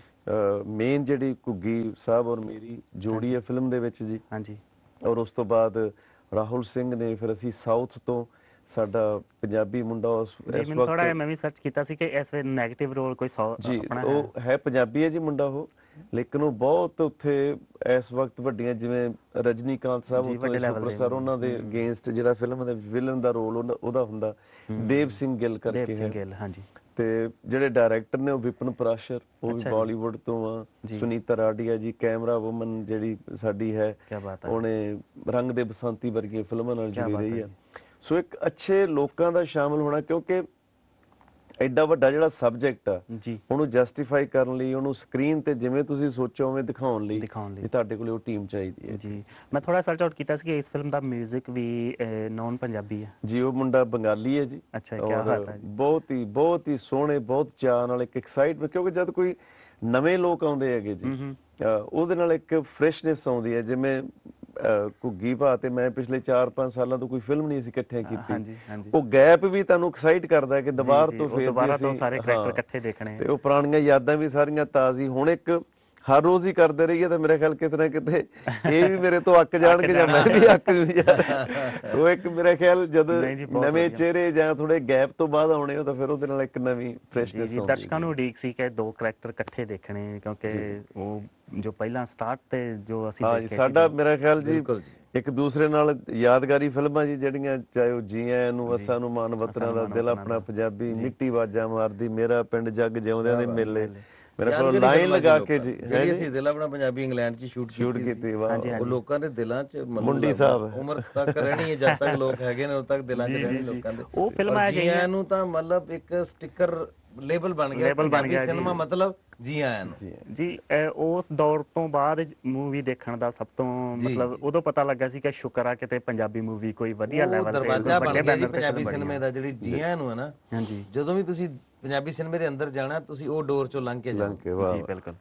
ਮੇਨ ਜਿਹੜੀ ਘੁੱਗੀ ਸਾਹਿਬ ਔਰ ਮੇਰੀ ਜੋੜੀ ਹੈ ਫਿਲਮ ਦੇ ਵਿੱਚ ਜੀ। ਹਾਂਜੀ। ਔਰ ਉਸ ਤੋਂ ਬਾਅਦ ਰਾਹੁਲ ਸਿੰਘ ਨੇ ਫਿਰ ਅਸੀਂ ਸਾਊਥ ਤੋਂ ਸਾਡਾ ਪੰਜਾਬੀ ਮੁੰਡਾ ਉਸ ਜੀ ਥੋੜਾ ਵਕਤ ਮੈਂ ਵੀ ਸਰਚ ਕੀਤਾ ਸੀ ਕਿ ਇਸ ਵੇ 네ਗੇਟਿਵ ਰੋਲ ਕੋਈ ਜੀ ਆਪਣਾ ਹੈ। ਉਹ ਹੈ ਪੰਜਾਬੀ ਹੈ ਜੀ ਮੁੰਡਾ ਉਹ। ਲੇਕਿਨ ਉਹ ਬਹੁਤ ਉੱਥੇ ਇਸ ਵਕਤ ਵੱਡੀਆਂ ਜਿਵੇਂ ਰਜਨੀਕਾਂਤ ਸਾਹਿਬ ਉੱਥੇ ਸੁਪਰਸਟਾਰ ਉਹਨਾਂ ਦੇ ਅਗੇਂਸਟ ਜਿਹੜਾ ਫਿਲਮ ਦੇ ਵਿਲਨ ਦਾ ਰੋਲ ਉਹਦਾ ਹੁੰਦਾ। ਦੇਵ ਸਿੰਘ ਗਿੱਲ ਦੇਵ ਕਰਕੇ ਸਿੰਘ ਹੈ। ਗਿੱਲ ਹਾਂਜੀ। ਤੇ ਜਿਹੜੇ ਡਾਇਰੈਕਟਰ ਨੇ ਉਹ ਵਿਪਨ ਪ੍ਰਾਸ਼ਰ ਉਹ ਵੀ। ਬਾਲੀਵੁੱਡ ਤੋਂ ਆ। ਸੁਨੀਤਾ ਰਾਡੀਆ ਜੀ ਕੈਮਰਾ ਵੂਮਨ ਜਿਹੜੀ ਸਾਡੀ ਹੈ ਉਹਨੇ ਰੰਗ ਦੇ ਬਸੰਤੀ ਵਰਗੀਆਂ ਫਿਲਮਾਂ ਨਾਲ ਜੁੜੀ ਰਹੀ ਹੈ ਸੋ ਇੱਕ ਅੱਛੇ ਲੋਕਾਂ ਦਾ ਸ਼ਾਮਲ ਹੋਣਾ ਕਿਉਂਕਿ ਐਡਾ ਵੱਡਾ ਜਿਹੜਾ ਸਬਜੈਕਟ ਆ ਜੀ। ਉਹਨੂੰ ਜਸਟੀਫਾਈ ਕਰਨ ਲਈ ਉਹਨੂੰ ਸਕਰੀਨ ਤੇ ਜਿਵੇਂ ਤੁਸੀਂ ਸੋਚੋ ਉਵੇਂ ਦਿਖਾਉਣ ਲਈ ਦਿਖਾਉਣ ਲਈ। ਤੁਹਾਡੇ ਕੋਲੇ ਉਹ ਟੀਮ ਚਾਹੀਦੀ ਹੈ। ਜੀ। ਮੈਂ ਥੋੜਾ ਸਰਚ ਆਊਟ ਕੀਤਾ ਸੀ ਕਿ ਇਸ ਫਿਲਮ ਦਾ 뮤직 ਵੀ ਨੌਨ ਪੰਜਾਬੀ ਹੈ ਜੀ ਉਹ ਮੁੰਡਾ ਬੰਗਾਲੀ ਹੈ ਜੀ। ਅੱਛਾ, ਔਰ ਬਾਤ ਹੈ। ਬਹੁਤ ਹੀ ਬਹੁਤ ਹੀ ਸੋਹਣੇ ਬਹੁਤ ਚਾਅ ਨਾਲ ਇੱਕ ਐਕਸਾਈਟਮੈਂਟ ਕਿਉਂਕਿ ਜਦ ਕੋਈ ਨਵੇਂ ਲੋਕ ਆਉਂਦੇ ਹੈਗੇ ਜੀ ਉਹਦੇ ਨਾਲ ਇੱਕ ਫਰੈਸ਼ਨੈਸ ਆਉਂਦੀ ਹੈ। ਜਿਵੇਂ ਘੁੱਗੀ ਭਾ ਤੇ ਮੈਂ ਪਿਛਲੇ 4-5 ਸਾਲਾਂ ਤੋਂ ਕੋਈ ਫਿਲਮ ਨਹੀਂ ਸੀ ਇਕੱਠੇ ਕੀਤੀ ਉਹ ਗੈਪ ਵੀ ਤੁਹਾਨੂੰ ਐਕਸਾਈਟ ਕਰਦਾ ਹੈ ਕਿ ਦੁਬਾਰਾ ਤੋਂ ਫੇਰ ਦੁਬਾਰਾ ਤੋਂ ਅਸੀਂ- ਸਾਰੇ ਹਾਂ। ਇਕੱਠੇ ਦੇਖਣੇ। ਤੇ ਉਹ ਪੁਰਾਣੀਆਂ ਯਾਦਾਂ ਵੀ ਸਾਰੀਆਂ ਤਾਜ਼ੀ ਹੁਣ ਇੱਕ ਹਰ ਰੋਜ਼ ਹੀ ਕਰਦੇ ਰਹੀਏ ਤਾਂ ਮੇਰੇ ਖਿਆਲ ਕਿਤੇ ਨਾ ਕਿਤੇ ਇਹ ਵੀ ਮੇਰੇ ਤੋਂ ਅੱਕ ਜਾਣਗੇ ਜਾਂ ਮੈਂ ਵੀ ਅੱਕ ਜੂ ਯਾਰ ਸੋ ਇੱਕ ਮੇਰੇ ਖਿਆਲ ਜਦ ਨਵੇਂ। ਚਿਹਰੇ ਜਾਂ ਥੋੜੇ ਗੈਪ ਤੋਂ ਬਾਅਦ ਆਉਣੇ ਹੋ ਤਾਂ ਫਿਰ ਉਹਦੇ ਨਾਲ ਇੱਕ ਨਵੀਂ ਫਰੈਸ਼ਨੈਸ ਆਉਂਦੀ ਦਰਸ਼ਕਾਂ ਨੂੰ ਉਡੀਕ ਸੀ ਕਿ ਦੋ ਕਰੈਕਟਰ ਇਕੱਠੇ ਦੇਖਣੇ ਕਿਉਂਕਿ ਉਹ ਜੋ ਪਹਿਲਾਂ ਸਟਾਰਟ ਤੇ ਜੋ ਅਸੀਂ ਹਾਂ ਜੀ ਦੇਖੇ ਸਾਡਾ ਮੇਰਾ ਖਿਆਲ ਜੀ ਬਿਲਕੁਲ ਜੀ। ਇੱਕ ਦੂਸਰੇ ਨਾਲ ਯਾਦਗਾਰੀ ਫਿਲਮਾਂ ਜੀ ਜਿਹੜੀਆਂ ਚਾਹੇ ਉਹ ਜੀ। ਆਇਆਂ ਨੂੰ ਵਸਾਂ ਨੂੰ ਮਾਨ ਵਤਨਾਂ ਦਾ ਦਿਲ ਆਪਣਾ ਪੰਜਾਬੀ ਮਿੱਟੀ ਵਾਜਾ ਮਾਰਦੀ ਮੇਰਾ ਪਿੰਡ ਜੱਗ ਜਿਉਂਦਿਆਂ ਦੇ ਮੇਲੇ। ਮੇਰਾ ਕੋਲ ਲਾਈਨ ਲਗਾ ਕੇ ਜੀ ਜਿਹੜੀ ਅਸੀਂ ਦਿਲ ਆਪਣਾ ਪੰਜਾਬੀ ਇੰਗਲੈਂਡ 'ਚ ਸ਼ੂਟ ਸ਼ੂਟ ਕੀਤੀ ਵਾਹ। ਉਹ ਲੋਕਾਂ ਦੇ ਦਿਲਾਂ 'ਚ ਮੁੰਡੀ ਸਾਹਿਬ। ਉਮਰ ਤੱਕ ਰਹਿਣੀ ਹੈ ਜਦ ਤੱਕ ਲੋਕ ਹੈਗੇ ਨੇ ਉਦੋਂ ਤੱਕ ਦਿਲਾਂ 'ਚ ਰਹਿਣੀ ਲੋਕਾਂ ਦੇ। ਉਹ ਫਿਲਮ ਆ ਜੀ ਗਈ ਆਇਆਂ ਨੂੰ ਤਾਂ ਮਤਲਬ ਇੱਕ ਸਟicker ਲੇਬਲ ਬਣ ਗਿਆ ਪੰਜਾਬੀ। ਸਿਨੇਮਾ ਮਤਲਬ ਜੀ ਆਇਆਂ ਨੂੰ। ਜੀ ਅਹ ਉਸ ਦੌਰ ਤੋਂ ਬਾਅਦ ਮੂਵੀ ਦੇਖਣ ਦਾ ਸਭ ਤੋਂ ਮਤਲਬ ਉਦੋਂ ਪਤਾ ਲੱਗਾ ਸੀ ਕਿ ਸ਼ੁਕਰ ਆ ਕਿਤੇ ਪੰਜਾਬੀ ਮੂਵੀ ਕੋਈ ਵਧੀਆ ਉਹ ਲੈਵਲ ਤੇ ਦਰਵਾਜ਼ਾ ਬਣ ਗਿਆ ਜੀ banner ਤੇ ਪੰਜਾਬੀ ਬਣੀ ਸਿਨੇਮੇ ਦਾ ਜਿਹੜੀ ਜੀ ਆਇਆਂ ਨੂੰ ਹੈ ਨਾ ਹਾਂਜੀ। ਜਦੋਂ ਵੀ ਤੁਸੀਂ ਪੰਜਾਬੀ ਸਿਨੇਮੇ ਦੇ ਅੰਦਰ ਜਾਣਾ ਤੁਸੀਂ ਉਹ ਡੋਰ 'ਚੋਂ ਲੰਘ ਕੇ ਜਾਓ। ਲੰਘ ਕੇ ਵਾਹ ਜੀ ਬਿਲਕੁਲ।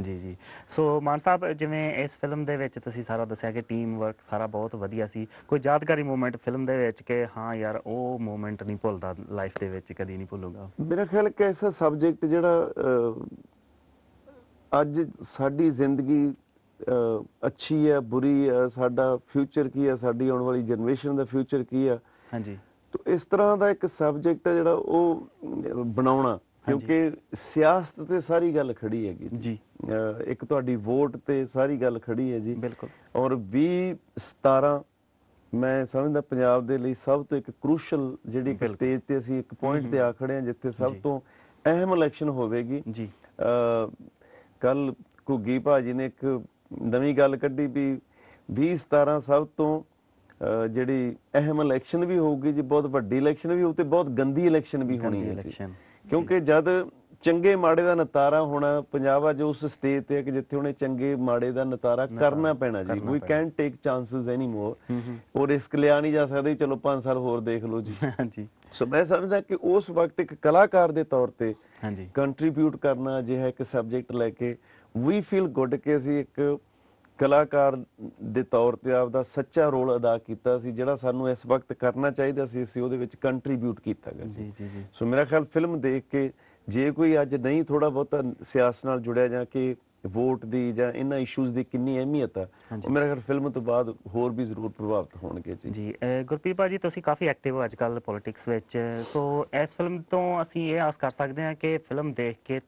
ਜੀ ਜੀ। ਸੋ ਮਾਨ ਸਾਹਿਬ ਜਿਵੇਂ ਇਸ ਫਿਲਮ ਦੇ ਵਿੱਚ ਤੁਸੀਂ ਸਾਰਾ ਦੱਸਿਆ ਕਿ ਟੀਮ ਵਰਕ ਸਾਰਾ ਬਹੁਤ ਵਧੀਆ ਸੀ ਕੋਈ ਯਾਦਗਾਰੀ ਮੂਮੈਂਟ ਫਿਲਮ ਦੇ ਵਿੱਚ ਕਿ ਹਾਂ ਯਾਰ ਉਹ ਮੂਮੈਂਟ ਨਹੀਂ ਭੁੱਲਦਾ ਲਾਈਫ ਦੇ ਵਿੱਚ ਕਦੀ ਨਹੀਂ ਭੁੱਲੂਗਾ? ਮੇਰਾ ਖਿਆਲ ਕਿ ਐਸਾ ਸਬਜੈਕਟ ਜਿਹੜਾ ਅਹ, ਅੱਜ ਸਾਡੀ ਜ਼ਿੰਦਗੀ ਅੱਛੀ ਹੈ ਬੁਰੀ ਹੈ ਸਾਡਾ ਫਿਊਚਰ ਕੀ ਹੈ ਸਾਡੀ ਆਉਣ ਵਾਲੀ ਜਨਰੇਸ਼ਨ ਦਾ ਫਿਊਚਰ ਕੀ ਹੈ। ਹਾਂਜੀ। ਤੋ ਇਸ ਤਰ੍ਹਾਂ ਦਾ ਇੱਕ ਸਬਜੈਕਟ ਹੈ ਜਿਹੜਾ ਉਹ ਬਣਾਉਣਾ ਕਿਉਂਕਿ ਸਿਆਸਤ ਤੇ ਸਾਰੀ ਗੱਲ ਖੜੀ ਹੈਗੀ ਜੀ। ਇੱਕ ਤੁਹਾਡੀ ਵੋਟ ਤੇ ਸਾਰੀ ਗੱਲ ਖੜੀ ਹੈ ਜੀ। ਬਿਲਕੁਲ। ਔਰ 20 17 ਮੈਂ ਸਮਝਦਾ ਪੰਜਾਬ ਦੇ ਲਈ ਸਭ ਤੋਂ ਇੱਕ ਕ੍ਰੂਸ਼ਲ ਜਿਹੜੀ ਇੱਕ ਸਟੇਜ ਤੇ ਅਸੀਂ ਇੱਕ ਪੁਆਇੰਟ ਤੇ ਆ ਖੜੇ ਹਾਂ ਜਿੱਥੇ ਸਭ ਤੋਂ ਅਹਿਮ ਇਲੈਕਸ਼ਨ ਹੋਵੇਗੀ। ਜੀ। ਕੱਲ ਘੁੱਗੀ ਭਾਜੀ ਨੇ ਇੱਕ ਨਵੀਂ ਗੱਲ ਕੱਢੀ ਵੀ 20 17 ਸਭ ਤੋਂ ਜਿਹੜੀ ਅਹਿਮ ਇਲੈਕਸ਼ਨ ਵੀ ਹੋਊਗੀ ਜੀ ਬਹੁਤ ਵੱਡੀ ਇਲੈਕਸ਼ਨ ਵੀ ਹੋਊ ਤੇ ਬਹੁਤ ਗੰਦੀ ਇਲੈਕਸ਼ਨ ਵੀ ਹੋਣੀ ਹੈ ਕਿਉਂਕਿ ਜਦ ਚੰਗੇ ਮਾੜੇ ਦਾ ਨਤਾਰਾ ਹੋਣਾ ਪੰਜਾਬ ਅੱਜ ਉਸ ਸਟੇਜ ਤੇ ਹੈ ਕਿ ਜਿੱਥੇ ਉਹਨੇ ਚੰਗੇ ਮਾੜੇ ਦਾ ਨਤਾਰਾ ਕਰਨਾ ਪੈਣਾ ਜੀ। ਵੀ ਕੈਨ ਟੇਕ ਚਾਂਸਸ ਐਨੀ ਮੋਰ ਉਹ ਰਿਸਕ ਲਿਆ ਨਹੀਂ ਜਾ ਸਕਦਾ ਚਲੋ 5 ਸਾਲ ਹੋਰ ਦੇਖ ਲਓ ਜੀ। ਹਾਂਜੀ। ਸੋ ਮੈਂ ਸਮਝਦਾ ਕਿ ਉਸ ਵਕਤ ਇੱਕ ਕਲਾਕਾਰ ਦੇ ਤੌਰ ਤੇ ਹਾਂਜੀ। ਕੰਟਰੀਬਿਊਟ ਕਰਨਾ ਅਜਿਹਾ ਇੱਕ ਸਬਜੈਕਟ ਲੈ ਕੇ ਵੀ ਫੀਲ ਗੁੱਡ ਕਿ ਅਸੀਂ ਇੱਕ ਕਲਾਕਾਰ ਦੇ ਤੌਰ ਤੇ ਆਪਦਾ ਸੱਚਾ ਰੋਲ ਅਦਾ ਕੀਤਾ ਸੀ ਜਿਹੜਾ ਸਾਨੂੰ ਇਸ ਵਕਤ ਕਰਨਾ ਚਾਹੀਦਾ ਸੀ ਅਸੀਂ ਉਹਦੇ ਵਿੱਚ ਕੰਟਰੀਬਿਊਟ ਕੀਤਾ ਗਿਆ ਜੀ। ਜੀ ਜੀ ਸੋ ਮੇਰਾ ਖਿਆਲ ਫਿਲਮ ਦੇਖ ਕੇ ਜੇ ਕੋਈ ਅੱਜ ਨਹੀਂ ਥੋੜਾ ਬਹੁਤਾ ਸਿਆਸਤ ਨਾਲ ਜੁੜਿਆ ਜਾਂ ਕਿ ਵੋਟ ਦੀ ਜਾਂ ਇਹਨਾਂ ਇਸ਼ੂਜ਼ ਦੀ ਕਿੰਨੀ ਅਹਿਮੀਅਤ ਆ ਉਹ ਮੇਰਾ ਖਿਆਲ ਫਿਲਮ ਤੋਂ ਬਾਅਦ ਹੋਰ ਵੀ ਜ਼ਰੂਰ ਪ੍ਰਭਾਵਿਤ ਹੋਣਗੇ ਜੀ। ਜੀ ਗੁਰਪ੍ਰੀਤ ਭਾਜੀ ਤੁਸੀਂ ਕਾਫੀ ਐਕਟਿਵ ਹੋ ਅੱਜਕੱਲ ਪੋਲਿਟਿਕਸ ਵਿੱਚ ਸੋ ਇਸ ਫਿਲਮ ਤੋਂ ਅਸੀਂ ਇਹ ਆਸ ਕਰ ਸਕਦੇ ਹਾਂ ਕਿ ਫਿਲਮ ਦੇਖ ਕੇ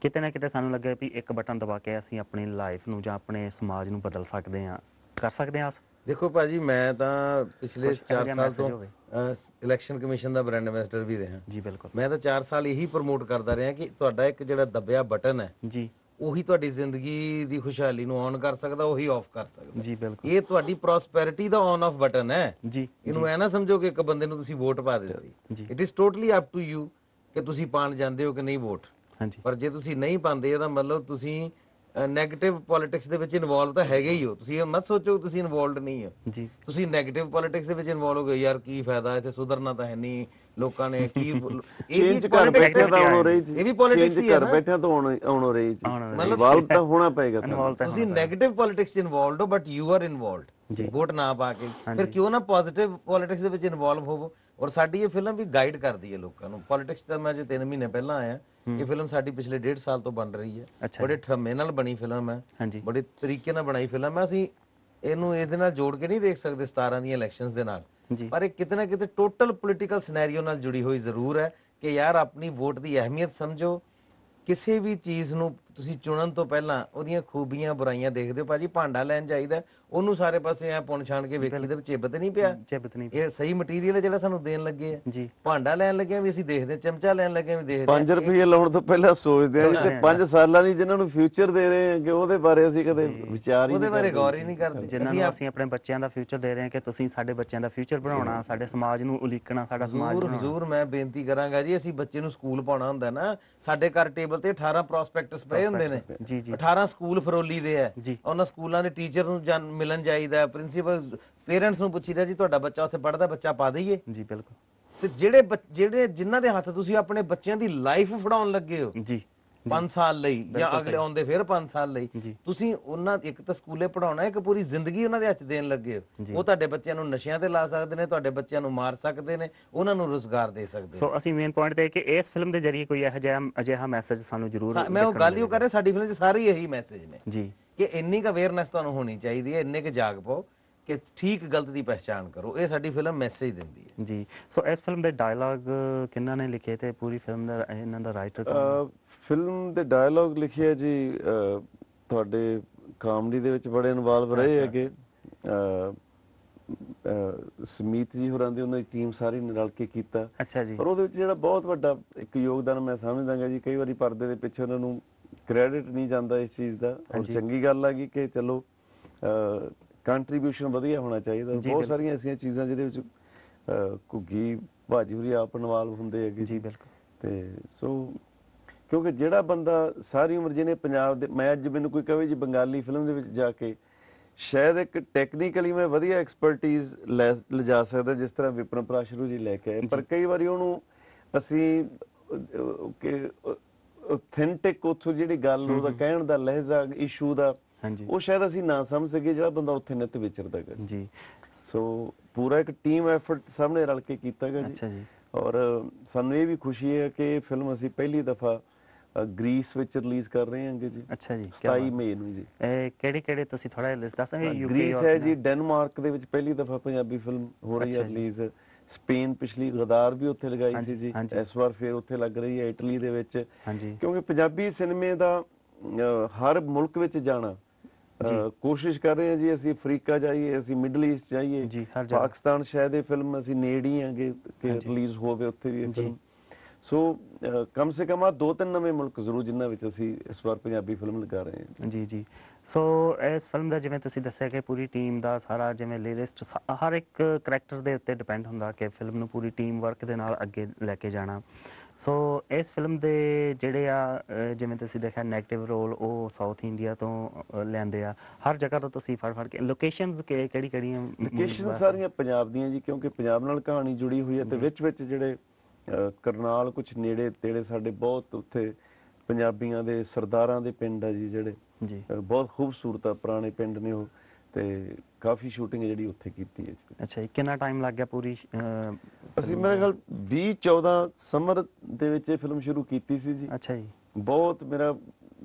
ਕਿਤੇ ਨਾ ਕਿਤੇ ਸਾਨੂੰ ਲੱਗੇ ਵੀ ਇੱਕ ਬਟਨ ਦਬਾ ਕੇ ਅਸੀਂ ਆਪਣੀ ਲਾਈਫ ਨੂੰ ਜਾਂ ਆਪਣੇ ਸਮਾਜ ਨੂੰ ਬਦਲ ਸਕਦੇ ਹਾਂ। ਕਰ ਸਕਦੇ ਹਾਂ ਆਸ? ਦੇਖੋ ਭਾਜੀ ਮੈਂ ਤਾਂ ਪਿਛਲੇ ਕੁਛ ਇਹੋ 4 ਜਿਹਾ ਸਾਲ ਤੋਂ। ਇਲੈਕਸ਼ਨ ਕਮਿਸ਼ਨ ਦਾ ਬ੍ਰਾਂਡ ਐਮਬੈਸਡਰ ਵੀ ਰਿਹਾ। ਜੀ ਬਿਲਕੁਲ। ਮੈਂ ਤਾਂ 4 ਸਾਲ ਇਹੀ ਪ੍ਰਮੋਟ ਕਰਦਾ ਰਿਹਾ ਕਿ ਤੁਹਾਡਾ ਇੱਕ ਜਿਹੜਾ ਦੱਬਿਆ ਬਟਨ ਹੈ ਜੀ। ਉਹੀ ਤੁਹਾਡੀ ਜ਼ਿੰਦਗੀ ਦੀ ਖੁਸ਼ਹਾਲੀ ਨੂੰ ਔਨ ਕਰ ਸਕਦਾ ਉਹੀ ਆਫ ਕਰ ਸਕਦਾ। ਜੀ ਬਿਲਕੁਲ। ਇਹ ਤੁਹਾਡੀ ਪ੍ਰੋਸਪੈਰਿਟੀ ਦਾ ਔਨ ਆਫ ਬਟਨ ਹੈ। ਜੀ ਇਹਨੂੰ ਐ ਨਾ ਸਮਝੋ ਕਿ ਇੱਕ ਬੰਦੇ ਨੂੰ ਤੁਸੀਂ ਵੋਟ ਪਾ ਜੀ। ਦਿੱਤੀ it is totally up to you ਕਿ ਤੁਸੀਂ ਪਾਣ ਜਾਂਦੇ ਹੋ ਕਿ ਨਹੀਂ ਵੋਟ ਹਾਂਜੀ। ਪਰ ਜੇ ਤੁਸੀਂ ਨਹੀਂ ਪਾਉਂਦੇ ਇਹਦਾ ਮਤਲਬ ਤੁਸੀਂ 네ਗੇਟਿਵ ਪੋਲਿਟਿਕਸ ਦੇ ਵਿੱਚ ਇਨਵੋਲਵ ਤਾਂ ਹੈਗੇ ਹੀ ਹੋ। ਤੁਸੀਂ ਇਹ ਮਤ ਸੋਚੋ ਤੁਸੀਂ ਇਨਵੋਲਡ ਨਹੀਂ ਹੋ। ਤੁਸੀਂ 네ਗੇਟਿਵ ਪੋਲਿਟਿਕਸ ਦੇ ਵਿੱਚ ਇਨਵੋਲਵ ਹੋ ਗਏ ਯਾਰ ਕੀ ਫਾਇਦਾ ਇੱਥੇ ਸੁਧਰਨਾ ਤਾਂ ਹੈ ਨਹੀਂ ਲੋਕਾਂ ਨੇ ਕੀ ਇਹ ਕਰ ਬੈਠਿਆ ਤਾਂ ਹੁਣ ਰਹੀ ਜੀ। ਇਹ ਵੀ ਪੋਲਿਟਿਕਸ ਹੀ ਹੈ ਕਰ ਬੈਠਿਆ ਤਾਂ ਹੁਣ ਹੁਣ ਰਹੀ ਜੀ। ਇਨਵੋਲਵ ਤਾਂ ਹੋਣਾ ਪਏਗਾ ਤੁਸੀਂ 네ਗੇਟਿਵ ਪੋਲਿਟਿਕਸ ਇਨਵੋਲਡ ਹੋ but you are involved vote ਨਾ ਪਾ ਕੇ। ਫਿਰ ਕਿਉਂ ਨਾ ਪੋਜ਼ਿਟਿਵ ਪੋਲਿਟਿਕਸ ਦੇ ਵਿੱਚ ਇਨਵੋਲਵ ਹੋਵੋ? ਔਰ ਸਾਡੀ ਇਹ ਫਿਲਮ ਵੀ ਗਾਈਡ ਕਰਦੀ ਹੈ ਲੋਕਾਂ ਨੂੰ। ਪੋਲਿਟਿਕਸ ਤਾਂ ਮੈਂ ਜੇ 3 ਮਹੀਨੇ ਪਹਿਲਾਂ ਆਇਆ। ਇਹ ਫਿਲਮ ਸਾਡੀ ਪਿਛਲੇ 1.5 ਸਾਲ ਤੋਂ ਬਣ ਰਹੀ ਹੈ। ਬੜੇ ਠਰਮੇ ਨਾਲ ਬਣੀ ਫਿਲਮ ਹੈ। ਬੜੇ ਤਰੀਕੇ ਨਾਲ ਬਣਾਈ ਫਿਲਮ ਹੈ। ਅਸੀਂ ਇਹਨੂੰ ਇਹਦੇ ਨਾਲ ਜੋੜ ਕੇ ਨਹੀਂ ਦੇਖ ਸਕਦੇ 17 ਦੀਆਂ ਇਲੈਕਸ਼ਨਸ ਦੇ ਨਾਲ। ਪਰ ਇਹ ਕਿਤੇ ਨਾ ਕਿਤੇ ਟੋਟਲ ਪੋਲੀਟੀਕਲ ਸਿਨੈਰੀਓ ਨਾਲ ਜੁੜੀ ਹੋਈ ਜ਼ਰੂਰ ਹੈ ਕਿ ਯਾਰ ਆਪਣੀ ਵੋਟ ਦੀ ਅਹਿਮੀਅਤ ਸਮਝੋ। ਕਿਸੇ ਵੀ ਚੀਜ਼ ਨੂੰ ਤੁਸੀਂ ਚੁਣਨ ਤੋਂ ਪਹਿਲਾਂ ਉਹਦੀਆਂ ਖੂਬੀਆਂ ਬੁਰਾਈਆਂ ਦੇਖਦੇ ਹੋ। ਭਾਜੀ ਭਾਂਡਾ ਲੈਣ ਜਾਈਦਾ ਉਹਨੂੰ ਸਾਰੇ ਪਾਸੇ ਐ ਪੁਣ ਛਾਣ ਕੇ ਵੇਖੀ ਦੇ ਵਿੱਚ ਚਿੱਬਤ ਨਹੀਂ ਪਿਆ। ਚਿਬਤ ਨਹੀਂ ਇਹ ਸਹੀ ਮਟੀਰੀਅਲ ਹੈ ਜਿਹੜਾ ਸਾਨੂੰ ਦੇਣ ਲੱਗੇ ਆ। ਜੀ। ਭਾਂਡਾ ਲੈਣ ਲੱਗੇ ਆ ਵੀ ਅਸੀਂ ਦੇਖਦੇ ਚਮਚਾ ਲੈਣ ਲੱਗੇ ਆ ਵੀ ਦੇਖਦੇ 5 ਰੁਪਏ ਲਾਉਣ ਤੋਂ ਪਹਿਲਾਂ ਸੋਚਦੇ ਆ ਜੀ ਤੇ 5 ਸਾਲਾਂ ਲਈ ਜਿਨ੍ਹਾਂ ਨੂੰ ਫਿਊਚਰ ਦੇ ਰਹੇ ਆ ਕਿ ਉਹਦੇ ਬਾਰੇ ਅਸੀਂ ਕਦੇ ਵਿਚਾਰ ਹੀ ਉਹਦੇ ਬਾਰੇ ਗੌਰ ਹੀ ਨਹੀਂ ਕਰਦੇ। ਜਿਨ੍ਹਾਂ ਨੂੰ ਅਸੀਂ ਆਪਣੇ ਬੱਚਿਆਂ ਦਾ ਫਿਊਚਰ ਦੇ ਰਹੇ ਹਾਂ ਕਿ ਤੁਸੀਂ ਸਾਡੇ ਬੱਚਿਆਂ ਦਾ ਫਿਊਚਰ ਬਣਾਉਣਾ ਸਾਡੇ ਸਮਾਜ ਨੂੰ ਉਲੀਕਣਾ ਸਾਡਾ ਸਮਾਜ ਹਜ਼ੂਰ ਹਜ਼ੂਰ ਮੈਂ ਬੇਨਤੀ ਕਰਾਂਗਾ ਜੀ ਅਸੀਂ ਬੱਚੇ ਨੂੰ ਸਕੂਲ ਪਾਉਣਾ ਹੁੰਦਾ ਨਾ ਸਾਡੇ ਘਰ ਟੇਬਲ ਤੇ 18 ਪ੍ਰੋਸਪੈਕਟਸ ਪਏ ਹੁੰਦੇ ਨੇ। ਜੀ ਜੀ। 18 ਸਕੂਲ ਫਰੋਲੀ ਦੇ ਆ। ਜੀ। ਉਹਨਾਂ ਸਕੂਲਾਂ ਦੇ ਟੀਚਰ ਨੂੰ ਮਿਲਣ ਜਾਈਦਾ ਪ੍ਰਿੰਸੀਪਲ ਪੇਰੈਂਟਸ ਨੂੰ ਪੁੱਛੀਦਾ ਜੀ ਤੁਹਾਡਾ ਬੱਚਾ ਉੱਥੇ ਪੜ੍ਹਦਾ ਬੱਚਾ ਪਾ ਦਈਏ? ਜੀ ਬਿਲਕੁਲ। ਤੇ ਜਿਹੜੇ ਜਿਹੜੇ ਜਿਨ੍ਹਾਂ ਦੇ ਹੱਥ ਤੁਸੀਂ ਆਪਣੇ ਬੱਚਿਆਂ ਦੀ ਲਾਈਫ ਫੜਾਉਣ ਲੱਗੇ ਹੋ ਜੀ 5 ਸਾਲ ਲਈ ਜਾਂ ਅਗਲੇ ਆਉਂਦੇ ਫਿਰ 5 ਸਾਲ ਲਈ। ਤੁਸੀਂ ਉਹਨਾਂ ਇੱਕ ਤਾਂ ਸਕੂਲੇ ਪੜਾਉਣਾ ਇੱਕ ਪੂਰੀ ਜ਼ਿੰਦਗੀ ਉਹਨਾਂ ਦੇ ਹੱਥ ਦੇਣ ਲੱਗੇ ਹੋ। ਉਹ ਤੁਹਾਡੇ ਬੱਚਿਆਂ ਨੂੰ ਨਸ਼ਿਆਂ ਤੇ ਲਾ ਸਕਦੇ ਨੇ ਤੁਹਾਡੇ ਬੱਚਿਆਂ ਨੂੰ ਮਾਰ ਸਕਦੇ ਨੇ ਉਹਨਾਂ ਨੂੰ ਰੋਜ਼ਗਾਰ ਦੇ ਸਕਦੇ ਸੋ ਅਸੀਂ ਮੇਨ ਪੁਆਇੰਟ ਤੇ ਕਿ ਇਸ ਫਿਲਮ ਦੇ ਜ਼ਰੀਏ ਕੋਈ ਇਹੋ ਜਿਹਾ ਅਜਿਹਾ ਮੈਸੇਜ ਸਾਨੂੰ ਜ਼ਰੂਰ ਮੈਂ ਉਹ ਗੱਲ ਹੀ ਉਹ ਕਰ ਰਿਹਾ ਸਾਡੀ ਫਿਲਮ 'ਚ ਸਾਰੇ ਇਹੀ ਮੈਸੇਜ ਨੇ। ਜੀ। ਕਿ ਇੰਨੀ ਕੁ ਅਵੇਅਰਨੈਸ ਤੁਹਾਨੂੰ ਹੋਣੀ ਚਾਹੀਦੀ ਹੈ ਇੰਨੇ ਕੁ ਜਾਗ ਪਾਓ ਕਿ ਠੀਕ ਗਲਤ ਦੀ ਪਹਿਚਾਣ ਕਰੋ। ਇਹ ਸਾਡੀ ਫਿਲਮ ਮੈਸੇਜ ਦਿੰਦੀ ਹੈ। ਜੀ। ਸੋ ਇਸ ਫਿਲਮ ਦੇ ਡਾਇਲੌਗ ਕਿੰਨਾ ਨੇ ਲਿਖੇ ਤੇ ਪੂਰੀ ਫਿਲਮ ਦਾ ਇਹਨਾਂ ਦਾ ਰਾਈਟਰ ਕੌਣ ਫਿਲਮ ਦੇ ਡਾਇਲੌਗ ਲਿਖਿਆ ਜੀ ਤੁਹਾਡੇ ਕਾਮੇਡੀ ਦੇ ਵਿੱਚ ਬੜੇ ਇਨਵੋਲਵ ਰਹੇ ਹੈਗੇ। ਸਮੀਤ ਜੀ ਹੋਰਾਂ ਦੀ ਉਹਨਾਂ ਦੀ ਟੀਮ ਸਾਰੀ ਨੇ ਰਲ ਕੇ ਕੀਤਾ। ਅੱਛਾ ਜੀ। ਪਰ ਉਹਦੇ ਵਿੱਚ ਜਿਹੜਾ ਬਹੁਤ ਵੱਡਾ ਇੱਕ ਯੋਗਦਾਨ ਮੈਂ ਸਮਝਦਾਗਾ ਜੀ ਕਈ ਵਾਰੀ ਪਰਦੇ ਦੇ ਪਿੱਛੇ ਉਹਨਾਂ ਨੂੰ ਕ੍ਰੈਡਿਟ ਨਹੀਂ ਜਾਂਦਾ ਇਸ ਚੀਜ਼ ਦਾ। ਔਰ ਚੰਗੀ ਗੱਲ ਆ ਗਈ ਕਿ ਚਲੋ ਕੰਟਰੀਬਿਊਸ਼ਨ ਵਧੀਆ ਹੋਣਾ ਚਾਹੀਦਾ। ਬਹੁਤ ਸਾਰੀਆਂ ਐਸੀਆਂ ਚੀਜ਼ਾਂ ਜਿਹਦੇ ਵਿੱਚ ਘੁੱਗੀ ਭਾਜੀ ਹੋਰੀ ਆਪ ਇਨਵੋਲਵ ਹੁੰਦੇ ਹੈਗੇ। ਜੀ ਬਿਲਕੁਲ। ਤੇ ਸੋ ਕਿਉਂਕਿ ਜਿਹੜਾ ਬੰਦਾ ਸਾਰੀ ਉਮਰ ਜਿਹਨੇ ਪੰਜਾਬ ਦੇ ਮੈਂ ਅੱਜ ਮੈਨੂੰ ਕੋਈ ਕਹੇ ਜੀ ਬੰਗਾਲੀ ਫਿਲਮ ਦੇ ਵਿੱਚ ਜਾ ਕੇ ਸ਼ਾਇਦ ਇੱਕ ਟੈਕਨੀਕਲੀ ਮੈਂ ਵਧੀਆ ਐਕਸਪਰਟਿਜ਼ ਲੈ ਲਿਜਾ ਸਕਦਾ ਜਿਸ ਤਰ੍ਹਾਂ ਵਿਪਨ ਪ੍ਰਾਸ਼ਰੂ ਜੀ ਲੈ ਕੇ ਆਏ। ਪਰ ਕਈ ਵਾਰੀ ਉਹਨੂੰ ਅਸੀਂ ਕਿ ਆਥੈਂਟਿਕ ਉੱਥੋਂ ਜਿਹੜੀ ਗੱਲ ਉਹਦਾ ਕਹਿਣ ਦਾ ਲਹਿਜ਼ਾ ਇਸ਼ੂ ਦਾ ਉਹ ਸ਼ਾਇਦ ਅਸੀਂ ਨਾ ਸਮਝ ਸਕੇ ਜਿਹੜਾ ਬੰਦਾ ਉੱਥੇ ਨਿਤ ਵਿਚਰਦਾ ਹੈ ਜੀ। ਸੋ ਪੂਰਾ ਇੱਕ ਟੀਮ ਐਫਰਟ ਸਾਹਮਣੇ ਰਲ ਕੇ ਕੀਤਾ ਗਿਆ ਜੀ। ਅੱਛਾ ਜੀ। ਔਰ ਸਾਨੂੰ ਇਹ ਵੀ ਖੁਸ਼ੀ ਹੈ ਕਿ ਇਹ ਫਿਲਮ ਅਸੀਂ ਪਹਿਲੀ ਦਫਾ ਗ੍ਰੀਸ ਵਿੱਚ ਰਿਲੀਜ਼ ਕਰ ਰਹੇ ਹਾਂਗੇ ਜੀ। ਅੱਛਾ ਜੀ ਕਿਆ 27 ਮਈ ਨੂੰ ਜੀ। ਇਹ ਕਿਹੜੀ ਕਿਹੜੇ ਤੁਸੀਂ ਥੋੜਾ ਲਿਸਟ ਦੱਸ ਸਕਦੇ ਯੂਕੇ ਗ੍ਰੀਸ ਹੈ ਜੀ ਡੈਨਮਾਰਕ ਦੇ ਵਿੱਚ ਪਹਿਲੀ ਦਫਾ ਪੰਜਾਬੀ ਫਿਲਮ ਹੋ ਰਹੀ ਹੈ ਰਿਲੀਜ਼ ਸਪੇਨ ਪਿਛਲੀ ਗਦਾਰ ਵੀ ਉੱਥੇ ਲਗਾਈ ਸੀ ਜੀ। ਇਸ ਵਾਰ ਫੇਰ ਉੱਥੇ ਲੱਗ ਰਹੀ ਹੈ ਇਟਲੀ ਦੇ ਵਿੱਚ। ਕਿਉਂਕਿ ਪੰਜਾਬੀ ਸਿਨੇਮੇ ਦਾ ਹਰ ਮੁਲਕ ਵਿੱਚ ਜਾਣਾ ਕੋਸ਼ਿਸ਼ ਕਰ ਰਹੇ ਹਾਂ ਜੀ ਅਸੀਂ ਅਫਰੀਕਾ ਜਾਈਏ ਅਸੀਂ ਮਿਡਲ ਈਸਟ ਜਾਈਏ। ਪਾਕਿਸਤਾਨ ਸ਼ਾਇਦ ਇਹ ਫਿਲਮ ਅਸੀਂ ਨੇੜੇ ਹੀ ਆਂਗੇ ਕਿ ਰਿਲੀਜ਼ ਹੋਵੇ ਉੱਥੇ ਵੀ ਇਹ ਫਿਲਮ। ਸੋ ਕਮ ਸੇ ਕਮ ਆ ਦੋ ਤਿੰਨ ਨਵੇਂ ਮੁਲਕ ਜ਼ਰੂਰ ਜਿਨ੍ਹਾਂ ਵਿੱਚ ਅਸੀਂ ਇਸ ਵਾਰ ਪੰਜਾਬੀ ਫਿਲਮ ਲਗਾ ਰਹੇ ਹਾਂ। ਜੀ ਜੀ। ਸੋ ਇਸ ਫਿਲਮ ਦਾ ਜਿਵੇਂ ਤੁਸੀਂ ਦੱਸਿਆ ਕਿ ਪੂਰੀ ਟੀਮ ਦਾ ਸਾਰਾ ਜਿਵੇਂ ਲਿਸਟ ਹਰ ਇੱਕ ਕੈਰੈਕਟਰ ਦੇ ਉੱਤੇ ਡਿਪੈਂਡ ਹੁੰਦਾ ਕਿ ਫਿਲਮ ਨੂੰ ਪੂਰੀ ਟੀਮ ਵਰਕ ਦੇ ਨਾਲ ਅੱਗੇ ਲੈ ਕੇ ਜਾਣਾ। ਸੋ ਇਸ ਫਿਲਮ ਦੇ ਜਿਹੜੇ ਆ ਜਿਵੇਂ ਤੁਸੀਂ ਦੇਖਿਆ 네ਗੇਟਿਵ ਰੋਲ ਉਹ ਸਾਊਥ ਇੰਡੀਆ ਤੋਂ ਲੈਂਦੇ ਆ। ਹਰ ਜਗ੍ਹਾ ਤੋਂ ਤੁਸੀਂ ਫੜ ਫੜ ਕੇ ਲੋਕੇਸ਼ਨਸ ਕਿਹੜੀ ਕਿਹੜੀਆਂ ਲੋਕੇਸ਼ਨ ਸਾਰੀਆਂ ਪੰਜਾਬ ਦੀਆਂ ਜੀ ਕਿਉਂਕਿ ਪੰਜਾਬ ਨਾਲ ਕਹਾਣੀ ਜੁੜੀ ਹੋਈ ਹੈ ਤੇ ਵਿੱਚ ਵਿੱਚ ਜਿਹੜੇ ਕਰਨਾਲ ਕੁਝ ਨੇੜੇ ਤੇੜੇ ਸਾਡੇ ਬਹੁਤ ਉੱਥੇ ਪੰਜਾਬੀਆਂ ਦੇ ਸਰਦਾਰਾਂ ਦੇ ਪਿੰਡ ਆ ਜੀ ਜਿਹੜੇ। ਜੀ। ਬਹੁਤ ਖੂਬਸੂਰਤ ਆ ਪੁਰਾਣੇ ਪਿੰਡ ਨੇ ਉਹ ਤੇ ਕਾਫੀ ਸ਼ੂਟਿੰਗ ਜਿਹੜੀ ਉੱਥੇ ਕੀਤੀ ਹੈ ਜੀ। ਅੱਛਾ ਜੀ ਕਿੰਨਾ ਟਾਈਮ ਲੱਗ ਗਿਆ ਪੂਰੀ ਅਸੀਂ ਮੇਰੇ ਖਿਆਲ 20 14 ਸਮਰ ਦੇ ਵਿੱਚ ਇਹ ਫਿਲਮ ਸ਼ੁਰੂ ਕੀਤੀ ਸੀ ਜੀ। ਅੱਛਾ ਜੀ। ਬਹੁਤ ਮੇਰਾ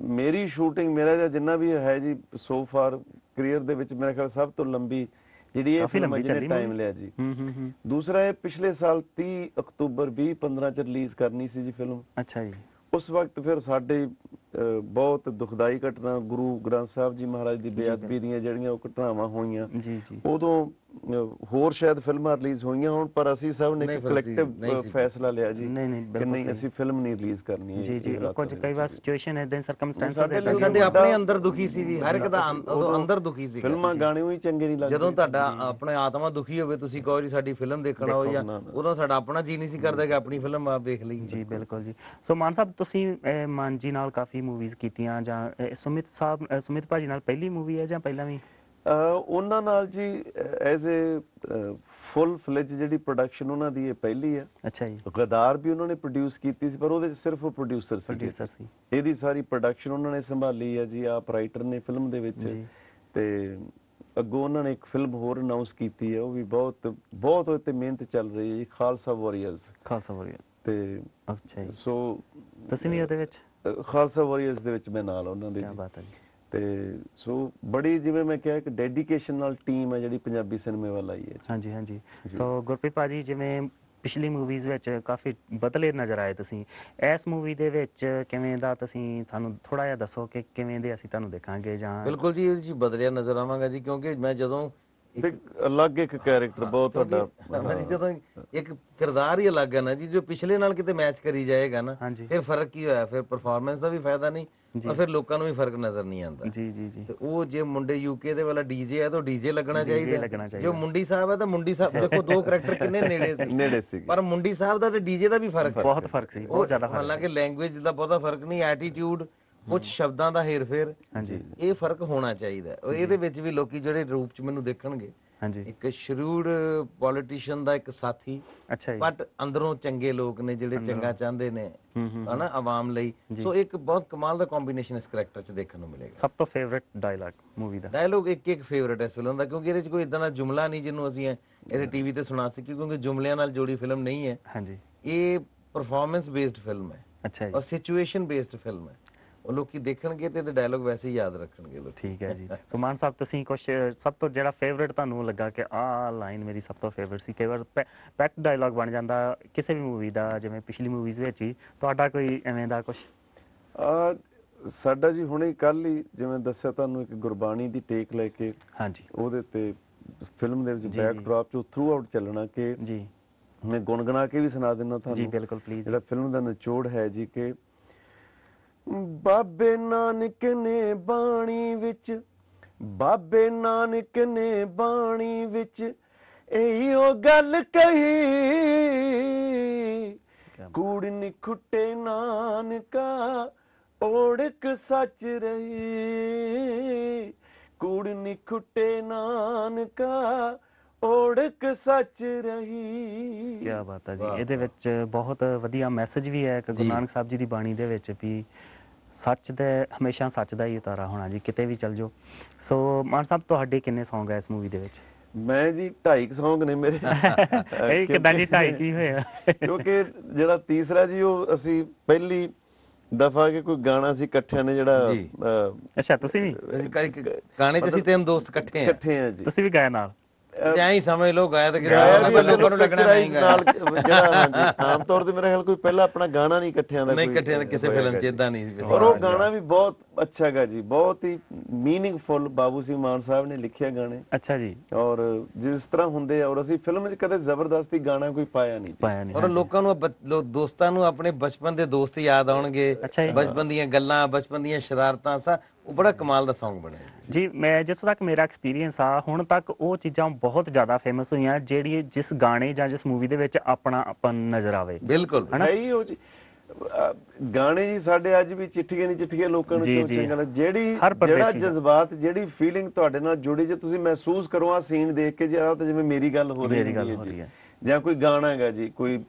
ਮੇਰੀ ਸ਼ੂਟਿੰਗ ਮੇਰਾ ਜਿੰਨਾ ਵੀ ਹੈ ਜੀ ਸੋ ਫਾਰ ਕੈਰੀਅਰ ਦੇ ਵਿੱਚ ਮੇਰੇ ਖਿਆਲ ਸਭ ਤੋਂ ਲੰਬੀ ਜਿਹੜੀ ਇਹ ਫਿਲਮ ਜਿਹਨੇ ਟਾਈਮ। ਲਿਆ ਜੀ। ਹੂੰ ਹੂੰ ਹੂੰ। ਦੂਸਰਾ ਇਹ ਪਿਛਲੇ ਸਾਲ 30 ਅਕਤੂਬਰ 2015 ਚ ਰਿਲੀਜ਼ ਕਰਨੀ ਸੀ ਜੀ ਫਿਲਮ ਅੱਛਾ ਜੀ। ਉਸ ਵਕਤ ਫਿਰ ਸਾਡੇ ਬਹੁਤ ਦੁਖਦਾਈ ਘਟਨਾ ਗੁਰੂ ਗ੍ਰੰਥ ਸਾਹਿਬ ਜੀ ਮਹਾਰਾਜ ਦੀ ਬੇਅਦਬੀ ਦੀਆਂ ਜਿਹੜੀਆਂ ਉਹ ਘਟਨਾਵਾਂ ਹੋਈਆਂ। ਉਦੋਂ ਹੋਰ ਸ਼ਾਇਦ ਫਿਲਮਾਂ ਰਿਲੀਜ਼ ਹੋਈਆਂ ਹੁਣ ਪਰ ਅਸੀਂ ਸਭ ਨੇ ਇੱਕ ਕਲੈਕਟਿਵ। ਫੈਸਲਾ ਲਿਆ ਜੀ ਕਿ ਨਹੀਂ। ਅਸੀਂ ਫਿਲਮ ਨਹੀਂ ਰਿਲੀਜ਼ ਕਰਨੀ ਹੈ ਜੀ ਜੀ ਕੁਝ ਕਈ। ਵਾਰ ਸਿਚੁਏਸ਼ਨ ਇਦਾਂ ਸਰਕਮਸਟੈਂਸਸ ਸਾਡੇ ਆਪਣੇ ਅੰਦਰ ਦੁਖੀ ਸੀ ਜੀ। ਹਰ ਇੱਕ ਦਾ ਅੰਦਰ ਦੁਖੀ ਸੀ ਫਿਲਮਾਂ ਗਾਣੇ ਹੀ ਚੰਗੇ ਨਹੀਂ ਲੱਗਦੇ। ਜਦੋਂ ਤੁਹਾਡਾ ਆਪਣੇ ਆਤਮਾ ਦੁਖੀ ਹੋਵੇ ਤੁਸੀਂ ਕਹੋ ਜੀ ਸਾਡੀ ਫਿਲਮ ਦੇਖਣਾ ਹੋ ਜਾਂ ਉਦੋਂ ਸਾਡਾ ਆਪਣਾ ਜੀ ਨਹੀਂ ਸੀ ਕਰਦਾ ਕਿ ਆਪਣੀ ਫਿਲਮ ਆਪ ਵੇਖ ਲਈ। ਜੀ ਬਿਲਕੁਲ ਜੀ। ਸੋ ਮਾਨ ਸਾਹਿਬ ਤੁਸੀਂ ਮਾਨ ਜੀ ਨਾਲ ਕਾਫੀ ਮੂਵੀਜ਼ ਕੀਤੀਆਂ ਜਾਂ ਅਹ, ਸੁਮਿਤ ਸਾਹਿਬ ਅਹ, ਸੁਮਿਤ ਭਾਜੀ ਨਾਲ ਪਹਿਲੀ ਮੂਵੀ ਹੈ ਜਾਂ ਪਹਿਲਾਂ ਵੀ? ਅਹ ਉਹਨਾਂ ਨਾਲ ਜੀ ਐਜ਼ ਅ ਫੁੱਲ ਫਲੇਜ ਜਿਹੜੀ ਪ੍ਰੋਡਕਸ਼ਨ ਉਹਨਾਂ ਦੀ ਇਹ ਪਹਿਲੀ ਹੈ। ਅੱਛਾ ਜੀ। ਗਦਾਰ ਵੀ ਉਹਨਾਂ ਨੇ ਪ੍ਰੋਡਿਊਸ ਕੀਤੀ ਸੀ ਪਰ ਉਹਦੇ ਚ ਸਿਰਫ ਉਹ ਪ੍ਰੋਡਿਊਸਰ ਸੀ ਪ੍ਰੋਡਿਊਸਰ ਸੀ। ਇਹਦੀ ਸਾਰੀ ਪ੍ਰੋਡਕਸ਼ਨ ਉਹਨਾਂ ਨੇ ਸੰਭਾਲੀ ਹੈ ਜੀ ਆਪ ਰਾਈਟਰ ਨੇ ਫਿਲਮ ਦੇ ਵਿੱਚ। ਜੀ। ਤੇ ਅੱਗੋਂ ਉਹਨਾਂ ਨੇ ਇੱਕ ਫਿਲਮ ਹੋਰ ਅਨਾਉਂਸ ਕੀਤੀ ਹੈ ਉਹ ਵੀ ਬਹੁਤ ਬਹੁਤ ਉਹਤੇ ਮਿਹਨਤ ਚੱਲ ਰਹੀ ਹੈ ਜੀ ਖਾਲਸਾ ਵਾਰੀਅਰਸ ਖਾਲਸਾ ਵਾਰੀਅਰ ਤੇ ਅੱਛਾ ਜੀ। ਸੋ ਤੁਸੀਂ ਵੀ ਉਹਦੇ ਵਿੱਚ? ਖਾਲਸਾ ਵਾਰੀਅਰਸ ਦੇ ਵਿੱਚ ਮੈਂ ਨਾਲ ਉਹਨਾਂ ਦੇ ਕੀ ਬਾਤ ਹੈ ਜੀ। ਤੇ ਸੋ ਬੜੀ ਜਿਵੇਂ ਮੈਂ ਕਿਹਾ ਕਿ ਡੈਡੀਕੇਸ਼ਨ ਨਾਲ ਟੀਮ ਹੈ ਜਿਹੜੀ ਪੰਜਾਬੀ ਸਿਨੇਮੇ ਵੱਲ ਆਈ ਹੈ। ਹਾਂਜੀ ਹਾਂਜੀ। ਸੋ ਗੁਰਪ੍ਰੀਤ ਭਾਜੀ ਜਿਵੇਂ ਪਿਛਲੀ ਮੂਵੀਜ਼ ਵਿੱਚ ਕਾਫੀ ਬਦਲੇ ਨਜ਼ਰ ਆਏ ਤੁਸੀਂ ਇਸ ਮੂਵੀ ਦੇ ਵਿੱਚ ਕਿਵੇਂ ਦਾ ਤੁਸੀਂ ਸਾਨੂੰ ਥੋੜਾ ਜਿਹਾ ਦੱਸੋ ਕਿ ਕਿਵੇਂ ਦੇ ਅਸੀਂ ਤੁਹਾਨੂੰ ਦੇਖਾਂਗੇ ਜਾਂ ਬਿਲਕੁਲ ਜੀ ਇਹ ਜੀ ਬਦਲਿਆ ਨਜ਼ਰ ਆਵਾਂਗਾ ਜੀ ਕਿਉਂਕਿ ਮੈਂ ਜਦੋਂ ਇੱਕ ਅਲੱਗ ਇੱਕ ਕੈਰੈਕਟਰ ਬਹੁਤ ਤੁਹਾਡਾ ਮੈਂ ਜਦੋਂ ਇੱਕ ਕਿਰਦਾਰ ਹੀ ਅਲੱਗ ਹੈ ਨਾ ਜੀ ਜੋ ਪਿਛਲੇ ਨਾਲ ਕਿਤੇ ਮੈਚ ਕਰੀ ਜਾਏਗਾ ਨਾ ਫਿਰ ਫ਼ਰਕ ਕੀ ਹੋਇਆ? ਫਿਰ ਪਰਫਾਰਮੈਂਸ ਦਾ ਵੀ ਫਾਇਦਾ ਨਹੀਂ ਔਰ ਫਿਰ ਲੋਕਾਂ ਨੂੰ ਵੀ ਫ਼ਰਕ ਨਜ਼ਰ ਨਹੀਂ ਆਉਂਦਾ। ਜੀ ਜੀ ਜੀ। ਤੇ ਉਹ ਜੇ ਮੁੰਡੇ ਯੂਕੇ ਦੇ ਵਾਲਾ ਡੀਜੇ ਹੈ ਤਾਂ ਡੀਜੇ ਲੱਗਣਾ ਚਾਹੀਦਾ। ਜੋ ਮੁੰਡੀ ਸਾਹਿਬ ਹੈ ਤਾਂ ਮੁੰਡੀ ਸਾਹਿਬ ਦੇਖੋ ਦੋ ਕਰੈਕਟਰ ਕਿੰਨੇ ਨੇੜੇ ਸੀ। ਨੇੜੇ ਸੀ। ਪਰ ਮੁੰਡੀ ਸਾਹਿਬ ਦਾ ਤੇ ਡੀਜੇ ਦਾ ਵੀ ਫ਼ਰਕ ਬਹੁਤ ਫ਼ਰਕ ਸੀ ਬਹੁਤ ਜ਼ਿਆਦਾ ਫ਼ਰਕ ਹਾਲਾਂਕਿ ਲੈਂਗੁਏਜ ਦਾ ਬਹੁਤਾ ਫ਼ਰਕ ਨਹੀਂ ਐਟੀਟਿਊਡ ਕੁਝ ਸ਼ਬਦਾਂ ਦਾ ਹੇਰ-ਫੇਰ ਹਾਂਜੀ। ਇਹ ਫ਼ਰਕ ਹੋਣਾ ਚਾਹੀਦਾ ਇਹਦੇ ਵਿੱਚ ਵੀ ਲੋਕੀ ਜਿਹੜੇ ਰੂਪ ਚ ਮੈਨੂੰ ਦੇਖਣਗੇ ਹਾਂਜੀ। ਇੱਕ ਸ਼ਰੂਡ ਪੋਲੀਟੀਸ਼ੀਅਨ ਦਾ ਇੱਕ ਸਾਥੀ ਅੱਛਾ ਜੀ। ਬਟ ਅੰਦਰੋਂ ਚੰਗੇ ਲੋਕ ਨੇ ਜਿਹੜੇ ਚੰਗਾ ਚਾਹੁੰਦੇ ਨੇ ਹਨਾ ਆਵਾਮ ਲਈ। ਸੋ ਇੱਕ ਬਹੁਤ ਕਮਾਲ ਦਾ ਕੰਬੀਨੇਸ਼ਨ ਇਸ ਕਰੈਕਟਰ ਚ ਦੇਖਣ ਨੂੰ ਮਿਲੇਗਾ। ਸਭ ਤੋਂ ਫੇਵਰਿਟ ਡਾਇਲੌਗ ਮੂਵੀ ਦਾ। ਡਾਇਲੋਗ ਇੱਕ ਇੱਕ ਫੇਵਰਿਟ ਹੈ ਫਿਲਮ ਦਾ ਕਿਉਂਕਿ ਇਹਦੇ ਚ ਕੋਈ ਇਦਾਂ ਦਾ ਜੁਮਲਾ ਨਹੀਂ ਜਿਹਨੂੰ ਅਸੀਂ ਇਹਦੇ ਟੀਵੀ ਤੇ ਸੁਣਾ ਸਕੀਏ ਕਿਉਂਕਿ ਜੁਮਲਿਆਂ ਨਾਲ ਜੋੜੀ ਫਿਲਮ ਨਹੀਂ ਹੈ। ਹਾਂਜੀ। ਇਹ ਪਰਫਾਰਮੈਂਸ ਬੇਸਡ ਫਿਲਮ ਹੈ। ਅੱਛਾ ਜੀ। ਔਰ ਸਿਚੁਏਸ਼ਨ ਬੇਸਡ ਫਿਲਮ ਹੈ। ਉਹ ਲੋਕੀ ਦੇਖਣਗੇ ਤੇ ਇਹਦੇ ਡਾਇਲੋਗ ਵੈਸੇ ਹੀ ਯਾਦ ਰੱਖਣਗੇ ਲੋਕ। ਠੀਕ ਹੈ ਜੀ। ਸੋ ਮਾਨ ਸਾਹਿਬ ਤੁਸੀਂ ਕੁਝ ਸਭ ਤੋਂ ਜਿਹੜਾ ਫੇਵਰਿਟ ਤੁਹਾਨੂੰ ਲੱਗਾ ਕਿ ਆਹ ਲਾਈਨ ਮੇਰੀ ਸਭ ਤੋਂ ਫੇਵਰਿਟ ਸੀ ਕਈ ਵਾਰ ਪੈਟ ਡਾਇਲੌਗ ਬਣ ਜਾਂਦਾ ਕਿਸੇ ਵੀ ਮੂਵੀ ਦਾ ਜਿਵੇਂ ਪਿਛਲੀ ਮੂਵੀਜ਼ ਵਿੱਚ ਹੀ ਤੁਹਾਡਾ ਕੋਈ ਐਵੇਂ ਦਾ ਕੁਝ ਆ ਸਾਡਾ ਜੀ ਹੁਣੇ ਕੱਲ ਹੀ ਜਿਵੇਂ ਦੱਸਿਆ ਤੁਹਾਨੂੰ ਇੱਕ ਗੁਰਬਾਣੀ ਦੀ ਟੇਕ ਲੈ ਕੇ ਹਾਂਜੀ। ਉਹਦੇ ਤੇ ਫਿਲਮ ਦੇ ਵਿੱਚ ਜੀ, ਬੈਕ ਜੀ। ਡ੍ਰੌਪ ਚ ਥਰੂ ਆਊਟ ਚੱਲਣਾ ਕਿ ਜੀ। ਮੈਂ ਗੁੰਗਣਾ ਕੇ ਵੀ ਸੁਣਾ ਦਿੰਦਾ ਜੀ ਤੁਹਾਨੂੰ। ਬਿਲਕੁਲ ਪਲੀਜ਼ ਜਿਹੜਾ ਫਿਲਮ ਦਾ ਨਿਚੋੜ ਹੈ ਜੀ ਕਿ ਬਾਬੇ ਨਾਨਕ ਨੇ ਬਾਣੀ ਵਿੱਚ ਬਾਬੇ ਨਾਨਕ ਨੇ ਬਾਣੀ ਵਿੱਚ ਇਹੋ ਗੱਲ ਕਹੀ। ਕੂੜ ਨਿਖੁੱਟੇ ਨਾਨਕਾ ਓੜਕ ਸੱਚ ਰਹੀ। ਕੂੜ ਨਿਖੁੱਟੇ ਨਾਨਕਾ ਓੜਕ ਸੱਚ ਰਹੀ। ਕੀ ਬਾਤ ਹੈ ਜੀ। ਇਹਦੇ ਵਿੱਚ ਬਹੁਤ ਵਧੀਆ ਮੈਸੇਜ ਵੀ ਹੈ ਕਿ ਗੁਰੂ ਨਾਨਕ ਸਾਹਿਬ ਜੀ ਦੀ ਬਾਣੀ ਦੇ ਵਿੱਚ ਵੀ ਸੱਚ ਦੇ ਹਮੇਸ਼ਾ ਸੱਚ ਦਾ ਹੀ ਉਤਾਰਾ ਹੋਣਾ ਜੀ ਕਿਤੇ ਵੀ ਚੱਲ ਜਾਓ। ਸੋ ਮਾਨ ਸਾਹਿਬ ਤੁਹਾਡੇ ਕਿੰਨੇ Song ਹੈ ਇਸ ਮੂਵੀ ਦੇ ਵਿੱਚ? ਮੈਂ ਜੀ 2.5 ਸੌਂਗ ਨੇ ਮੇਰੇ। ਇਹ ਕਿਦਾਂ ਜੀ ਢਾਈ ਕੀ ਹੋਇਆ? ਕਿਉਂਕਿ ਜਿਹੜਾ ਤੀਸਰਾ ਜੀ ਉਹ ਅਸੀਂ ਪਹਿਲੀ ਦਫਾ ਕਿ ਕੋਈ ਗਾਣਾ ਸੀ ਇਕੱਠਿਆਂ ਨੇ ਜਿਹੜਾ ਜੀ। ਅਹ, ਅੱਛਾ ਤੁਸੀਂ ਵੀ? ਅਸੀਂ ਕ- ਕ- ਗਾਣੇ ਚ ਅਸੀਂ ਤਿੰਨ ਦੋਸਤ ਇਕੱਠੇ ਆ। ਇਕੱਠੇ ਆ ਜੀ। ਤੁਸੀਂ ਵੀ ਗਾਇਆ ਨਾਲ? ਐਂ ਹੀ ਸਮਝ ਲਓ ਗਾਇਆ ਤਾਂ ਕਿਹੜਾ ਲੋਕਾਂ ਨੂੰ ਲੱਗਣਾ ਨਹੀਂ ਨਾਲ ਜਿਹੜਾ ਹਾਂਜੀ ਆਮ ਤੌਰ ਤੇ ਮੇਰਾ ਖਿਆਲ ਕੋਈ ਪਹਿਲਾਂ ਆਪਣਾ ਗਾਣਾ ਨਹੀਂ ਇਕੱਠਿਆਂ ਦਾ ਨਹੀਂ ਕੋਈ ਇਕੱਠੇ ਕਿਸੇ ਫਿਲਮ ਚ। ਇਦਾਂ ਨਹੀਂ ਸੀ ਔਰ ਉਹ ਗਾਣਾ ਵੀ ਬਹੁਤ ਅੱਛਾ ਗਾ ਜੀ ਬਹੁਤ ਹੀ ਮੀਨਿੰਗਫੁਲ ਬਾਬੂ ਸਿੰਘ ਮਾਨ ਸਾਹਿਬ ਨੇ ਲਿਖਿਆ ਗਾਣੇ ਅੱਛਾ ਜੀ ਔਰ ਜਿਸ ਤਰ੍ਹਾਂ ਹੁੰਦੇ ਔਰ ਅਸੀਂ ਫਿਲਮ 'ਚ ਕਦੇ ਜ਼ਬਰਦਸਤੀ ਗਾਣਾ ਕੋਈ ਪਾਇਆ ਨਹੀਂ ਜੀ। ਪਾਇਆ ਨਹੀਂ ਔਰ ਲੋਕਾਂ ਨੂੰ ਲੋ- ਦੋਸਤਾਂ ਨੂੰ ਆਪਣੇ ਬਚਪਨ ਦੇ ਦੋਸਤ ਯਾਦ ਆਉਣਗੇ। ਬਚਪਨ ਦੀਆਂ ਗੱਲਾਂ ਬਚਪਨ ਦੀਆਂ ਸ਼ਰਾਰਤਾਂ ਸਾ ਉਹ ਬੜਾ ਕਮਾਲ ਦਾ Song ਬਣਿਆ ਜੀ। ਮੈਂ ਜਿੱਥੋਂ ਤੱਕ ਮੇਰਾ ਐਕਸਪੀਰੀਅੰਸ ਆ ਹੁਣ ਤੱਕ ਉਹ ਚੀਜ਼ਾਂ ਬਹੁਤ ਜ਼ਿਆਦਾ ਫੇਮਸ ਹੋਈਆਂ ਜਿਹੜੀ ਜਿਸ ਗਾਣੇ ਜਾਂ ਜਿਸ ਮੂਵੀ ਦੇ ਵਿੱਚ ਆਪਣਾ ਆਪਨ ਨਜ਼ਰ ਆਵੇ ਬਿਲਕੁਲ ਹੈ ਹੀ ਉਹ ਜੀ ਗਾਣੇ ਜੀ ਸਾਡੇ ਅੱਜ ਵੀ ਚਿੱਠੀਆਂ ਨਹੀਂ ਚਿੱਠੀਆਂ ਲੋਕਾਂ ਨੂੰ ਕਿਉਂ। ਚੰਗਾ ਲੱਗਦਾ ਜਿਹੜੀ ਜਿਹੜਾ। ਜਜ਼ਬਾਤ ਜਿਹੜੀ ਫੀਲਿੰਗ ਤੁਹਾਡੇ ਨਾਲ ਜੁੜੀ ਜੇ ਤੁਸੀਂ ਮਹਿਸੂਸ ਕਰੋ ਆ ਸੀਨ ਦੇਖ ਕੇ ਜੀ ਆਹ ਤਾਂ ਜਿਵੇਂ ਮੇਰੀ ਗੱਲ ਹੋ। ਰਹੀ ਹੈ। ਜਾਂ ਕੋਈ ਗਾਣਾ ਹੈਗਾ ਜੀ ਕੋਈ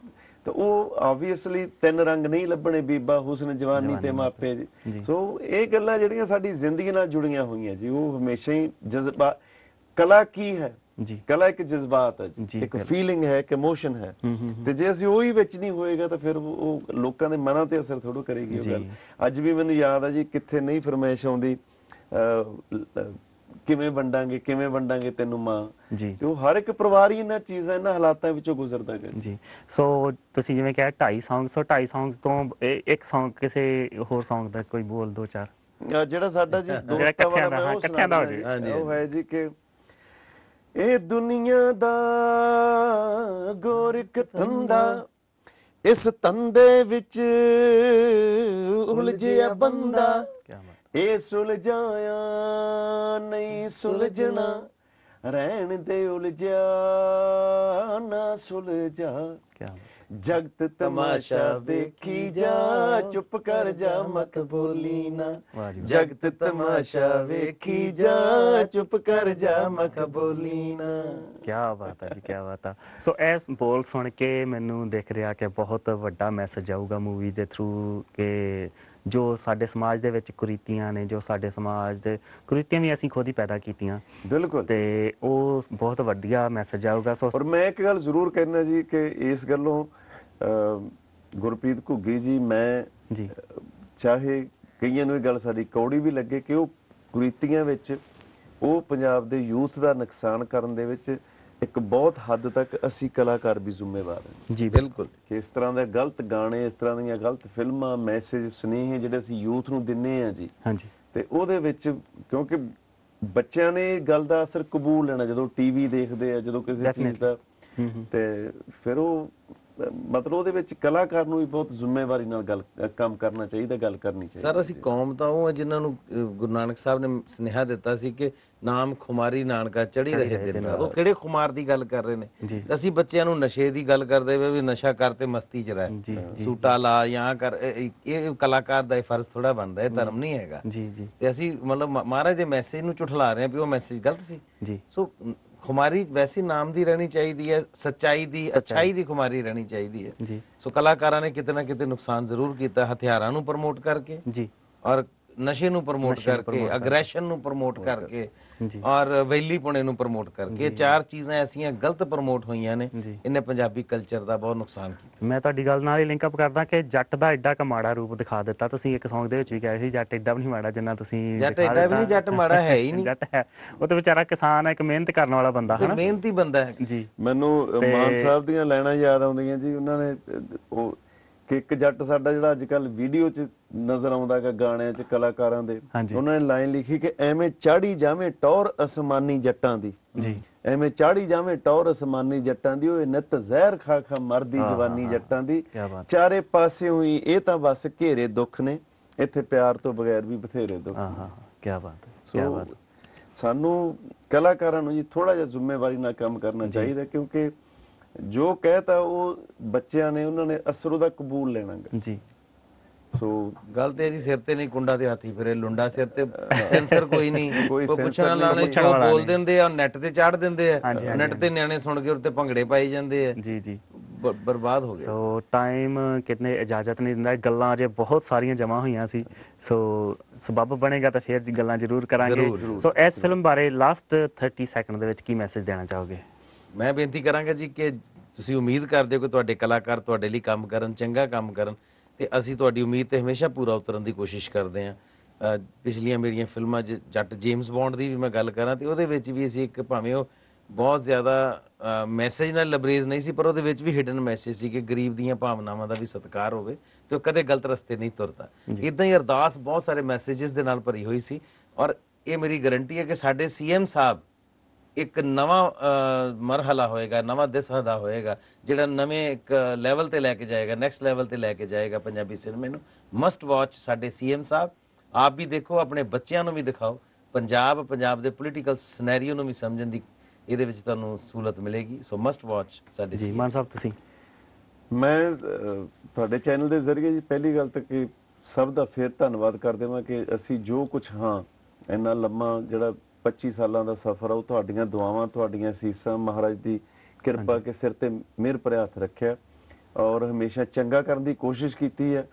ਤਾਂ ਉਹ ਆਬਵੀਅਸਲੀ ਤਿੰਨ ਰੰਗ ਨਹੀਂ ਲੱਭਣੇ ਬੀਬਾ ਹੁਸਨ ਜਵਾਨੀ ਤੇ ਮਾਪੇ ਸੋ ਇਹ ਗੱਲਾਂ ਜਿਹੜੀਆਂ ਸਾਡੀ ਜ਼ਿੰਦਗੀ ਨਾਲ ਜੁੜੀਆਂ ਹੋਈਆਂ ਜੀ ਉਹ ਹਮੇਸ਼ਾ ਹੀ ਜਜ਼ਬਾ ਕਲਾ ਕੀ ਹੈ? ਜੀ। ਕਲਾ ਇੱਕ ਜਜ਼ਬਾਤ ਹੈ ਜੀ, ਇੱਕ। ਫੀਲਿੰਗ ਹੈ ਇੱਕ ਇਮੋਸ਼ਨ ਹੈ। ਤੇ ਜੇ ਅਸੀਂ ਉਹੀ ਵਿੱਚ ਨਹੀਂ ਹੋਏਗਾ ਤਾਂ ਫਿਰ ਉਹ ਲੋਕਾਂ ਦੇ ਮਨਾਂ ਤੇ ਅਸਰ ਥੋੜੋ ਕਰੇਗੀ ਉਹ। ਗੱਲ। ਅੱਜ ਵੀ ਮੈਨੂੰ ਯਾਦ ਆ ਜੀ ਕਿੱਥੇ ਨਹੀਂ ਫਰਮਾਇਸ਼ ਆਉਂਦੀ ਕਿਵੇਂ ਵੰਡਾਂਗੇ ਕਿਵੇਂ ਵੰਡਾਂਗੇ ਤੈਨੂੰ ਮਾਂ? ਜੀ। ਜੋ ਹਰ ਇੱਕ ਪਰਿਵਾਰ ਹੀ ਇਹਨਾਂ ਚੀਜ਼ਾਂ ਇਹਨਾਂ ਹਾਲਾਤਾਂ ਵਿੱਚੋਂ ਗੁਜ਼ਰਦਾ ਹੈ ਜੀ। ਸੋ ਤੁਸੀਂ ਜਿਵੇਂ ਕਿਹਾ 2.5 Songs ਸੋ 2.5 Songs ਤੋਂ ਇੱਕ Song ਕਿਸੇ ਹੋਰ Song ਦਾ ਕੋਈ ਬੋਲ ਦੋ ਚਾਰ। ਜਿਹੜਾ ਸਾਡਾ ਜੀ ਦੋਸਤਾਂ ਵਾਲਾ ਦਾ, ਮੈਂ ਹਾਂ, ਉਹ ਇਕੱਠਿਆਂ ਦਾ ਹੋ ਜੇ। ਉਹ ਹੈ ਜੀ ਕਿ ਇਹ ਦੁਨੀਆ ਦਾ ਗੋਰਖ ਤੰਦਾ ਇਸ ਤੰਦੇ ਵਿੱਚ ਉਲਝਿਆ ਬੰਦਾ। ਇਹ ਸੁਲਝਾਇਆ ਨਹੀਂ ਸੁਲਝਣਾ ਰਹਿਣ ਦੇ ਉਲਝਿਆ ਨਾ ਸੁਲਝਾ। ਕੀ ਬਾਤ। ਜਗਤ ਤਮਾਸ਼ਾ ਵੇਖੀ ਜਾ ਚੁੱਪ ਕਰ ਜਾ ਮਤ ਬੋਲੀ ਨਾ। ਜਗਤ ਤਮਾਸ਼ਾ ਵੇਖੀ ਜਾ ਚੁੱਪ ਕਰ ਜਾ ਮਤ ਬੋਲੀ ਨਾ। ਕੀ ਬਾਤ ਹੈ ਜੀ ਕੀ ਬਾਤ ਹੈ ਸੋ ਇਸ ਬੋਲ ਸੁਣ ਕੇ ਮੈਨੂੰ ਦਿਖ ਰਿਹਾ ਕਿ ਬਹੁਤ ਵੱਡਾ ਮੈਸੇਜ ਆਊਗਾ ਮੂਵੀ ਦੇ ਥਰੂ ਕਿ ਜੋ ਸਾਡੇ ਸਮਾਜ ਦੇ ਵਿੱਚ ਕੁਰੀਤੀਆਂ ਨੇ ਜੋ ਸਾਡੇ ਸਮਾਜ ਦੇ ਕੁਰੀਤੀਆਂ ਵੀ ਅਸੀਂ ਖੁਦ ਹੀ ਪੈਦਾ ਕੀਤੀਆਂ। ਬਿਲਕੁਲ। ਤੇ ਉਹ ਬਹੁਤ ਵਧੀਆ ਮੈਸੇਜ ਆਊਗਾ ਸੋ ਔਰ ਮੈਂ ਇੱਕ ਗੱਲ ਜ਼ਰੂਰ ਕਹਿਣਾ ਜੀ ਕਿ ਇਸ ਗੱਲੋਂ ਗੁਰਪ੍ਰੀਤ ਘੁੱਗੀ ਜੀ ਮੈਂ ਜੀ। ਚਾਹੇ ਕਈਆਂ ਨੂੰ ਇਹ ਗੱਲ ਸਾਡੀ ਕੌੜੀ ਵੀ ਲੱਗੇ ਕਿ ਉਹ ਕੁਰੀਤੀਆਂ ਵਿੱਚ ਉਹ ਪੰਜਾਬ ਦੇ ਯੂਥ ਦਾ ਨੁਕਸਾਨ ਕਰਨ ਦੇ ਵਿੱਚ ਇੱਕ ਬਹੁਤ ਹੱਦ ਤੱਕ ਅਸੀਂ ਕਲਾਕਾਰ ਵੀ ਜ਼ਿੰਮੇਵਾਰ ਹਾਂ। ਜੀ ਬਿਲਕੁਲ। ਕਿ ਇਸ ਤਰ੍ਹਾਂ ਦੇ ਗਲਤ ਗਾਣੇ ਇਸ ਤਰ੍ਹਾਂ ਦੀਆਂ ਗਲਤ ਫਿਲਮਾਂ ਮੈਸੇਜ ਸੁਨੇਹੇ ਜਿਹੜੇ ਅਸੀਂ ਯੂਥ ਨੂੰ ਦਿੰਨੇ ਆ ਜੀ। ਹਾਂਜੀ। ਤੇ ਉਹਦੇ ਵਿੱਚ ਕਿਉਂਕਿ ਬੱਚਿਆਂ ਨੇ ਗੱਲ ਦਾ ਅਸਰ ਕਬੂਲ ਲੈਣਾ ਜਦੋਂ ਟੀਵੀ ਦੇਖਦੇ ਆ ਜਦੋਂ ਕਿਸੇ ਚੀਜ਼ ਦਾ। ਤੇ ਫਿਰ ਉਹ ਮਤਲਬ ਉਹਦੇ ਵਿੱਚ ਕਲਾਕਾਰ ਨੂੰ ਵੀ ਬਹੁਤ ਜ਼ਿੰਮੇਵਾਰੀ ਨਾਲ ਗੱਲ ਕੰਮ ਕਰਨਾ ਚਾਹੀਦਾ ਗੱਲ ਕਰਨੀ ਚਾਹੀਦੀ ਸਰ ਅਸੀਂ ਕੌਮ ਤਾਂ ਉਹ ਹੈ ਜਿਨ੍ਹਾਂ ਨੂੰ ਗੁਰੂ ਨਾਨਕ ਸਾਹਿਬ ਨੇ ਸੁਨੇਹਾ ਦਿੱਤਾ ਸੀ ਕਿ ਨਾਮ ਖੁਮਾਰੀ ਨਾਨਕਾ ਚੜੀ ਰਹੇ ਦਿਨ ਉਹ ਕਿਹੜੇ ਖੁਮਾਰ ਦੀ ਗੱਲ ਕਰ ਰਹੇ ਨੇ। ਅਸੀਂ ਬੱਚਿਆਂ ਨੂੰ ਨਸ਼ੇ ਦੀ ਗੱਲ ਕਰਦੇ ਵੇ ਵੀ ਨਸ਼ਾ ਕਰ ਤੇ ਮਸਤੀ ਚ ਰਹਿ। ਸੂਟਾ ਲਾ ਜਾਂ ਕਰ ਇਹ- ਕਲਾਕਾਰ ਦਾ ਇਹ ਫਰਜ਼ ਥੋੜਾ ਬਣਦਾ ਇਹ ਧਰਮ ਨਹੀਂ ਹੈਗਾ। ਜੀ ਜੀ। ਤੇ ਅਸੀਂ ਮਤਲਬ ਮਹਾਰਾਜ ਦੇ ਮੈਸੇਜ ਨੂੰ ਝੁਠਲਾ ਰਹੇ ਹਾਂ ਵੀ ਉਹ ਮੈਸੇਜ ਗਲਤ ਸੀ। ਜੀ। ਸੋ ਖੁਮਾਰੀ ਵੈਸੀ ਨਾਮ ਦੀ ਰਹਿਣੀ ਚਾਹੀਦੀ ਹੈ ਸੱਚਾਈ ਦੀ ਅੱਛਾਈ ਦੀ ਖੁਮਾਰੀ ਰਹਿਣੀ ਚਾਹੀਦੀ ਹੈ। ਜੀ। ਸੋ ਕਲਾਕਾਰਾਂ ਨੇ ਕਿਤੇ ਨਾ ਕਿਤੇ ਨੁਕਸਾਨ ਜ਼ਰੂਰ ਕੀਤਾ ਹਥਿਆਰਾਂ ਨੂੰ ਪ੍ਰਮੋਟ ਕਰਕੇ ਜੀ। ਔਰ ਨਸ਼ੇ ਨੂੰ ਪ੍ਰਮੋਟ ਕਰਕੇ ਅਗਰੈਸ਼ਨ ਨੂੰ ਪ੍ਰਮੋਟ ਕਰਕੇ। ਔਰ ਵੈਲੀਪੁਣੇ ਨੂੰ ਪ੍ਰਮੋਟ ਕਰਕੇ। ਇਹ ਚਾਰ ਚੀਜ਼ਾਂ ਐਸੀਆਂ ਗਲਤ ਪ੍ਰਮੋਟ ਹੋਈਆਂ ਨੇ। ਇਹਨੇ ਪੰਜਾਬੀ ਕਲਚਰ ਦਾ ਬਹੁਤ ਨੁਕਸਾਨ ਕੀਤਾ। ਮੈਂ ਤੁਹਾਡੀ ਗੱਲ ਨਾਲ ਹੀ ਲਿੰਕ ਅਪ ਕਰਦਾ ਕਿ ਜੱਟ ਦਾ ਐਡਾ ਕ ਮਾੜਾ ਰੂਪ ਦਿਖਾ ਦਿੱਤਾ। ਤੁਸੀਂ ਇੱਕ Song ਦੇ ਵਿੱਚ ਵੀ ਕਹੇ ਸੀ ਜੱਟ ਐਡਾ ਵੀ ਨਹੀਂ ਮਾੜਾ ਜਿੰਨਾ ਤੁਸੀਂ ਜੱਟ ਐਡਾ ਵੀ ਨਹੀਂ। ਜੱਟ ਮਾੜਾ ਹੈ ਹੀ ਨਹੀਂ। ਜੱਟ ਹੈ। ਉਹ ਤੇ ਵਿਚਾਰਾ ਕਿਸਾਨ ਹੈ ਇੱਕ ਮਿਹਨਤ ਕਰਨ ਵਾਲਾ ਬੰਦਾ ਤੇ ਹਨਾ? ਮਿਹਨਤੀ ਬੰਦਾ ਹੈ। ਜੀ। ਮੈਨੂੰ ਮਾਨ ਸਾਹਿਬ ਦੀਆਂ ਲਾਈਨਾਂ ਯਾਦ ਆਉਂਦੀਆਂ ਜੀ ਉਹਨਾਂ ਨੇ ਉਹ ਕਿ ਇੱਕ ਜੱਟ ਸਾਡਾ ਜਿਹੜਾ ਅੱਜ ਕੱਲ ਵੀਡੀਓ 'ਚ ਨਜ਼ਰ ਆਉਂਦਾ ਹੈਗਾ ਗਾਣਿਆਂ 'ਚ ਕਲਾਕਾਰਾਂ ਦੇ। ਉਹਨਾਂ ਨੇ ਲਾਈਨ ਲਿਖੀ ਕਿ ਐਵੇਂ ਚਾੜੀ ਜਾਵੇਂ ਟੌਰ ਅਸਮਾਨੀ ਜੱਟਾਂ ਦੀ। ਜੀ। ਐਵੇਂ ਚਾੜੀ ਜਾਵੇਂ ਟੌਰ ਅਸਮਾਨੀ ਜੱਟਾਂ ਦੀ ਓਏ ਨਿਤ ਜ਼ਹਿਰ ਖਾ ਖਾ ਮਰਦੀ ਜਵਾਨੀ ਜੱਟਾਂ ਦੀ। ਚਾਰੇ ਪਾਸੇ ਹੋਈ ਇਹ ਤਾਂ ਬਸ ਘੇਰੇ ਦੁੱਖ ਨੇ। ਇੱਥੇ ਪਿਆਰ ਤੋਂ ਬਗੈਰ ਵੀ ਬਥੇਰੇ ਦੁੱਖ। ਹਾਂ ਹਾਂ ਕੀ ਬਾਤ ਹੈ ਕੀ ਬਾਤ ਸਾਨੂੰ ਕਲਾਕਾਰਾਂ ਨੂੰ ਜੀ ਥੋੜਾ ਜਿਹਾ ਜ਼ਿੰਮੇਵਾਰੀ ਨਾਲ ਕੰਮ ਕਰਨਾ ਚਾਹੀਦਾ ਕਿਉਂਕਿ ਜੋ ਕਹਿਤਾ ਉਹ ਬੱਚਿਆਂ ਨੇ ਉਹਨਾਂ ਨੇ ਅਸਰ ਉਹਦਾ ਕਬੂਲ ਲੈਣਾ ਗਾ। ਜੀ। ਸੋ ਗੱਲ ਤੇ ਜੀ ਸਿਰ ਤੇ ਨਹੀਂ ਕੁੰਡਾ ਤੇ ਹਾਥੀ ਫਿਰੇ ਲੁੰਡਾ ਸਿਰ ਤੇ ਸੈਂਸਰ ਕੋਈ ਨਹੀਂ। ਕੋਈ ਪੁੱਛਣ ਨਹੀਂ, ਵਾਲਾ ਨਹੀਂ ਪੁੱਛਣ ਜੋ ਵਾਲਾ ਬੋਲ। ਦਿੰਦੇ ਆ ਨੈਟ ਤੇ ਚਾੜ ਦਿੰਦੇ ਆ। ਨੈਟ ਤੇ ਨਿਆਣੇ ਸੁਣ ਕੇ ਉੱਤੇ ਭੰਗੜੇ ਪਾਈ ਜਾਂਦੇ ਆ। ਜੀ ਜੀ। ਬਰਬਾਦ ਹੋ ਗਏ ਸੋ ਟਾਈਮ ਕਿਤਨੇ ਇਜਾਜ਼ਤ ਨਹੀਂ ਦਿੰਦਾ। ਗੱਲਾਂ ਅਜੇ ਬਹੁਤ ਸਾਰੀਆਂ ਜਮਾ ਹੋਈਆਂ ਸੀ। ਸੋ ਸਬੱਬ ਬਣੇਗਾ ਤਾਂ ਫਿਰ ਜੀ ਗੱਲਾਂ ਜ਼ਰੂਰ ਕਰਾਂਗੇ। ਸੋ ਇਸ ਫਿਲਮ ਬਾਰੇ ਲਾਸਟ 30 ਸੈਕਿੰਡ ਦੇ ਵਿੱਚ ਕੀ ਮੈਸੇਜ ਦੇਣਾ ਚਾਹੋਗੇ? ਮੈਂ ਬੇਨਤੀ ਕਰਾਂਗਾ ਜੀ ਕਿ ਤੁਸੀਂ ਉਮੀਦ ਕਰਦੇ ਹੋ ਕਿ ਤੁਹਾਡੇ ਕਲਾਕਾਰ ਤੁਹਾਡੇ ਲਈ ਕੰਮ ਕਰਨ ਚੰਗਾ ਕੰਮ ਕਰਨ ਤੇ ਅਸੀਂ ਤੁਹਾਡੀ ਉਮੀਦ ਤੇ ਹਮੇਸ਼ਾ ਪੂਰਾ ਉਤਰਨ ਦੀ ਕੋਸ਼ਿਸ਼ ਕਰਦੇ ਹਾਂ। ਪਿਛਲੀਆਂ ਮੇਰੀਆਂ ਫਿਲਮਾਂ ਜੱਟ ਜੇਮਸ ਬੌਂਡ ਦੀ ਵੀ ਮੈਂ ਗੱਲ ਕਰਾਂ ਤੇ ਉਹਦੇ ਵਿੱਚ ਵੀ ਅਸੀਂ ਇੱਕ ਭਾਵੇਂ ਉਹ ਬਹੁਤ ਜ਼ਿਆਦਾ ਮੈਸੇਜ ਨਾਲ ਲਬਰੇਜ਼ ਨਹੀਂ ਸੀ ਪਰ ਉਹਦੇ ਵਿੱਚ ਵੀ ਹਿਡਨ ਮੈਸੇਜ ਸੀ ਕਿ ਗਰੀਬ ਦੀਆਂ ਭਾਵਨਾਵਾਂ ਦਾ ਵੀ ਸਤਿਕਾਰ ਹੋਵੇ ਤੇ ਉਹ ਕਦੇ ਗਲਤ ਰਸਤੇ ਨਹੀਂ ਤੁਰਦਾ। ਇਦਾਂ ਹੀ ਅਰਦਾਸ ਬਹੁਤ ਸਾਰੇ ਮੈਸੇजेस ਦੇ ਨਾਲ ਭਰੀ ਹੋਈ ਸੀ ਔਰ ਇਹ ਮੇਰੀ ਗਾਰੰਟੀ ਹੈ ਕਿ ਸਾਡੇ ਸੀਐਮ ਸਾਹਿਬ ਇੱਕ ਨਵਾਂ ਮਰਹਲਾ ਹੋਏਗਾ ਨਵਾਂ ਦਿਸ਼ਾ ਦਾ ਹੋਏਗਾ ਜਿਹੜਾ ਨਵੇਂ ਇੱਕ ਲੈਵਲ ਤੇ ਲੈ ਕੇ ਜਾਏਗਾ ਨੈਕਸਟ ਲੈਵਲ ਤੇ ਲੈ ਕੇ ਜਾਏਗਾ ਪੰਜਾਬੀ ਸਿਨੇਮੇ ਨੂੰ। ਮਸਟ ਵਾਚ ਸਾਡੇ ਸੀਐਮ ਸਾਹਿਬ। ਆਪ ਵੀ ਦੇਖੋ ਆਪਣੇ ਬੱਚਿਆਂ ਨੂੰ ਵੀ ਦਿਖਾਓ। ਪੰਜਾਬ ਪੰਜਾਬ ਦੇ ਪੋਲੀਟੀਕਲ ਸਿਨੈਰੀਓ ਨੂੰ ਵੀ ਸਮਝਣ ਦੀ ਇਹਦੇ ਵਿੱਚ ਤੁਹਾਨੂੰ ਸਹੂਲਤ ਮਿਲੇਗੀ। ਸੋ ਮਸਟ ਵਾਚ ਸਾਡੇ ਜੀ ਮਾਨ ਸਾਹਿਬ ਤੁਸੀਂ? ਮੈਂ ਤੁਹਾਡੇ ਚੈਨਲ ਦੇ ਜ਼ਰੀਏ ਜੀ ਪਹਿਲੀ ਗੱਲ ਤਾਂ ਕਿ ਸਭ ਦਾ ਫੇਰ ਧੰਨਵਾਦ ਕਰ ਦੇਵਾਂ ਕਿ ਅਸੀਂ ਜੋ ਕੁਝ ਹਾਂ ਇੰਨਾ ਲੰਮਾ ਜਿਹੜਾ 25 ਸਾਲਾਂ ਦਾ ਸਫ਼ਰ ਆ ਉਹ ਤੁਹਾਡੀਆਂ ਦੁਆਵਾਂ ਤੁਹਾਡੀਆਂ ਸੀਸਾਂ ਮਹਾਰਾਜ ਦੀ ਕਿਰਪਾ ਕੇ ਸਿਰ ਤੇ ਮਿਹਰ ਭਰਿਆ ਹੱਥ ਰੱਖਿਆ ਔਰ ਹਮੇਸ਼ਾ ਚੰਗਾ ਕਰਨ ਦੀ ਕੋਸ਼ਿਸ਼ ਕੀਤੀ ਹੈ।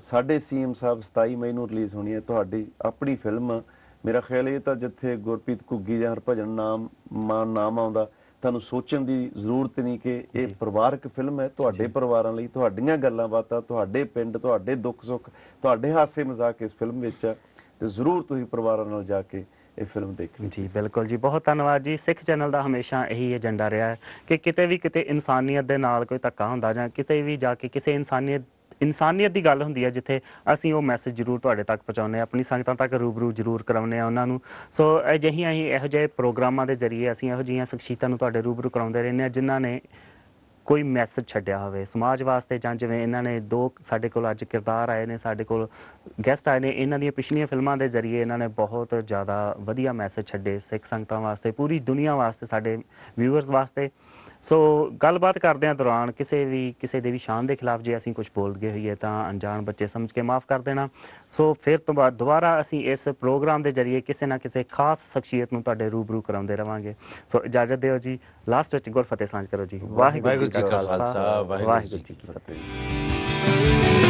ਸਾਡੇ ਸੀਐਮ ਸਾਹਿਬ 27 ਮਈ ਨੂੰ ਰਿਲੀਜ਼ ਹੋਣੀ ਹੈ ਤੁਹਾਡੀ ਆਪਣੀ ਫਿਲਮ। ਮੇਰਾ ਖਿਆਲ ਇਹ ਤਾਂ ਜਿੱਥੇ ਗੁਰਪ੍ਰੀਤ ਘੁੱਗੀ ਜਾਂ ਹਰਭਜਨ ਨਾਮ ਮਾਨ ਨਾਮ ਆਉਂਦਾ ਤੁਹਾਨੂੰ ਸੋਚਣ ਦੀ ਜ਼ਰੂਰਤ ਨਹੀਂ ਕਿ ਇਹ ਪਰਿਵਾਰਕ ਫਿਲਮ ਹੈ ਤੁਹਾਡੇ ਪਰਿਵਾਰਾਂ ਲਈ ਤੁਹਾਡੀਆਂ ਗੱਲਾਂ ਬਾਤਾਂ ਤੁਹਾਡੇ ਪਿੰਡ ਤੁਹਾਡੇ ਦੁੱਖ ਸੁੱਖ ਤੁਹਾਡੇ ਹਾਸੇ ਮਜ਼ਾਕ ਇਸ ਫਿਲਮ ਵਿੱਚ ਜ਼ਰੂਰ ਤੁਸੀਂ ਪਰਿਵਾਰਾਂ ਨਾਲ ਜਾ ਕੇ ਇਹ ਫਿਲਮ ਦੇਖਣੀ ਜੀ, ਬਿਲਕੁਲ ਜੀ। ਬਹੁਤ ਧੰਨਵਾਦ ਜੀ। ਸਿੱਖ ਚੈਨਲ ਦਾ ਹਮੇਸ਼ਾ ਇਹੀ ਏਜੰਡਾ ਰਿਹਾ ਹੈ ਕਿ ਕਿਤੇ ਵੀ ਕਿਤੇ ਇਨਸਾਨੀਅਤ ਦੇ ਨਾਲ ਕੋਈ ਧੱਕਾ ਹੁੰਦਾ ਜਾਂ ਕਿਤੇ ਵੀ ਜਾ ਕੇ ਕਿਸੇ ਇਨਸਾਨੀਅਤ ਇਨਸਾਨੀਅਤ ਦੀ ਗੱਲ ਹੁੰਦੀ ਹੈ ਜਿੱਥੇ ਅਸੀਂ ਉਹ ਮੈਸੇਜ ਜ਼ਰੂਰ ਤੁਹਾਡੇ ਤੱਕ ਪਹੁੰਚਾਉਂਦੇ ਹਾਂ। ਆਪਣੀ ਸੰਗਤਾਂ ਤੱਕ ਰੂਬਰੂ ਜ਼ਰੂਰ ਕਰਾਉਂਦੇ ਆ ਉਹਨਾਂ ਨੂੰ। ਸੋ ਅਜਿਹੀਆਂ ਹੀ ਇਹੋ ਜਿਹੇ ਪ੍ਰੋਗਰਾਮਾਂ ਦੇ ਜ਼ਰੀਏ ਅਸੀਂ ਇਹੋ ਜਿਹੀਆਂ ਸ਼ਖਸੀਅਤਾਂ ਨੂੰ ਤੁਹਾਡੇ ਰੂਬਰੂ ਕਰਾਉਂਦੇ ਰਹਿੰਦੇ ਹਾਂ, ਜਿਨ੍ਹਾਂ ਨੇ ਕੋਈ ਮੈਸੇਜ ਛੱਡਿਆ ਹੋਵੇ। ਸਮਾਜ ਵਾਸਤੇ ਜਾਂ ਜਿਵੇਂ ਇਹਨਾਂ ਨੇ ਦੋ ਸਾਡੇ ਕੋਲ ਅੱਜ ਕਿਰਦਾਰ ਆਏ ਨੇ, ਸਾਡੇ ਕੋਲ ਗੈਸਟ ਆਏ ਨੇ, ਇਹਨਾਂ ਦੀਆਂ ਪਿਛਲੀਆਂ ਫਿਲਮਾਂ ਦੇ ਜ਼ਰੀਏ ਇਹਨਾਂ ਨੇ ਬਹੁਤ ਜ਼ਿਆਦਾ ਵਧੀਆ ਮੈਸੇਜ ਛੱਡੇ ਸਿੱਖ ਸੰਗਤਾਂ ਵਾਸਤੇ, ਪੂਰੀ ਦੁਨੀਆ ਵਾਸਤੇ, ਸਾਡੇ ਵਿਊਅਰਸ ਵਾਸਤੇ। ਸੋ ਗੱਲਬਾਤ ਕਰਦਿਆਂ ਦੌਰਾਨ ਕਿਸੇ ਵੀ ਕਿਸੇ ਦੇ ਵੀ ਸ਼ਾਨ ਦੇ ਖਿਲਾਫ ਜੇ ਅਸੀਂ ਕੁਝ ਬੋਲ ਗਏ ਹੋਈਏ ਤਾਂ ਅਣਜਾਣ ਬੱਚੇ ਸਮਝ ਕੇ ਮਾਫ ਕਰ ਦੇਣਾ। ਸੋ ਫਿਰ ਤੋਂ ਬਾਅਦ ਦੁਬਾਰਾ ਅਸੀਂ ਇਸ ਪ੍ਰੋਗਰਾਮ ਦੇ ਜ਼ਰੀਏ ਕਿਸੇ ਨਾ ਕਿਸੇ ਖਾਸ ਸ਼ਖਸੀਅਤ ਨੂੰ ਤੁਹਾਡੇ ਰੂਬਰੂ ਕਰਾਉਂਦੇ ਰਵਾਂਗੇ। ਸੋ ਇਜਾਜ਼ਤ ਦਿਓ ਜੀ। ਲਾਸਟ ਵਿੱਚ ਗੁਰਫਤਿਹ ਸਾਂਝ ਕਰੋ ਜੀ। ਵਾਹਿਗੁਰੂ ਜੀ ਕਾ ਖਾਲਸਾ ਵਾਹਿਗੁਰੂ ਜੀ ਕੀ ਫਤਿਹ।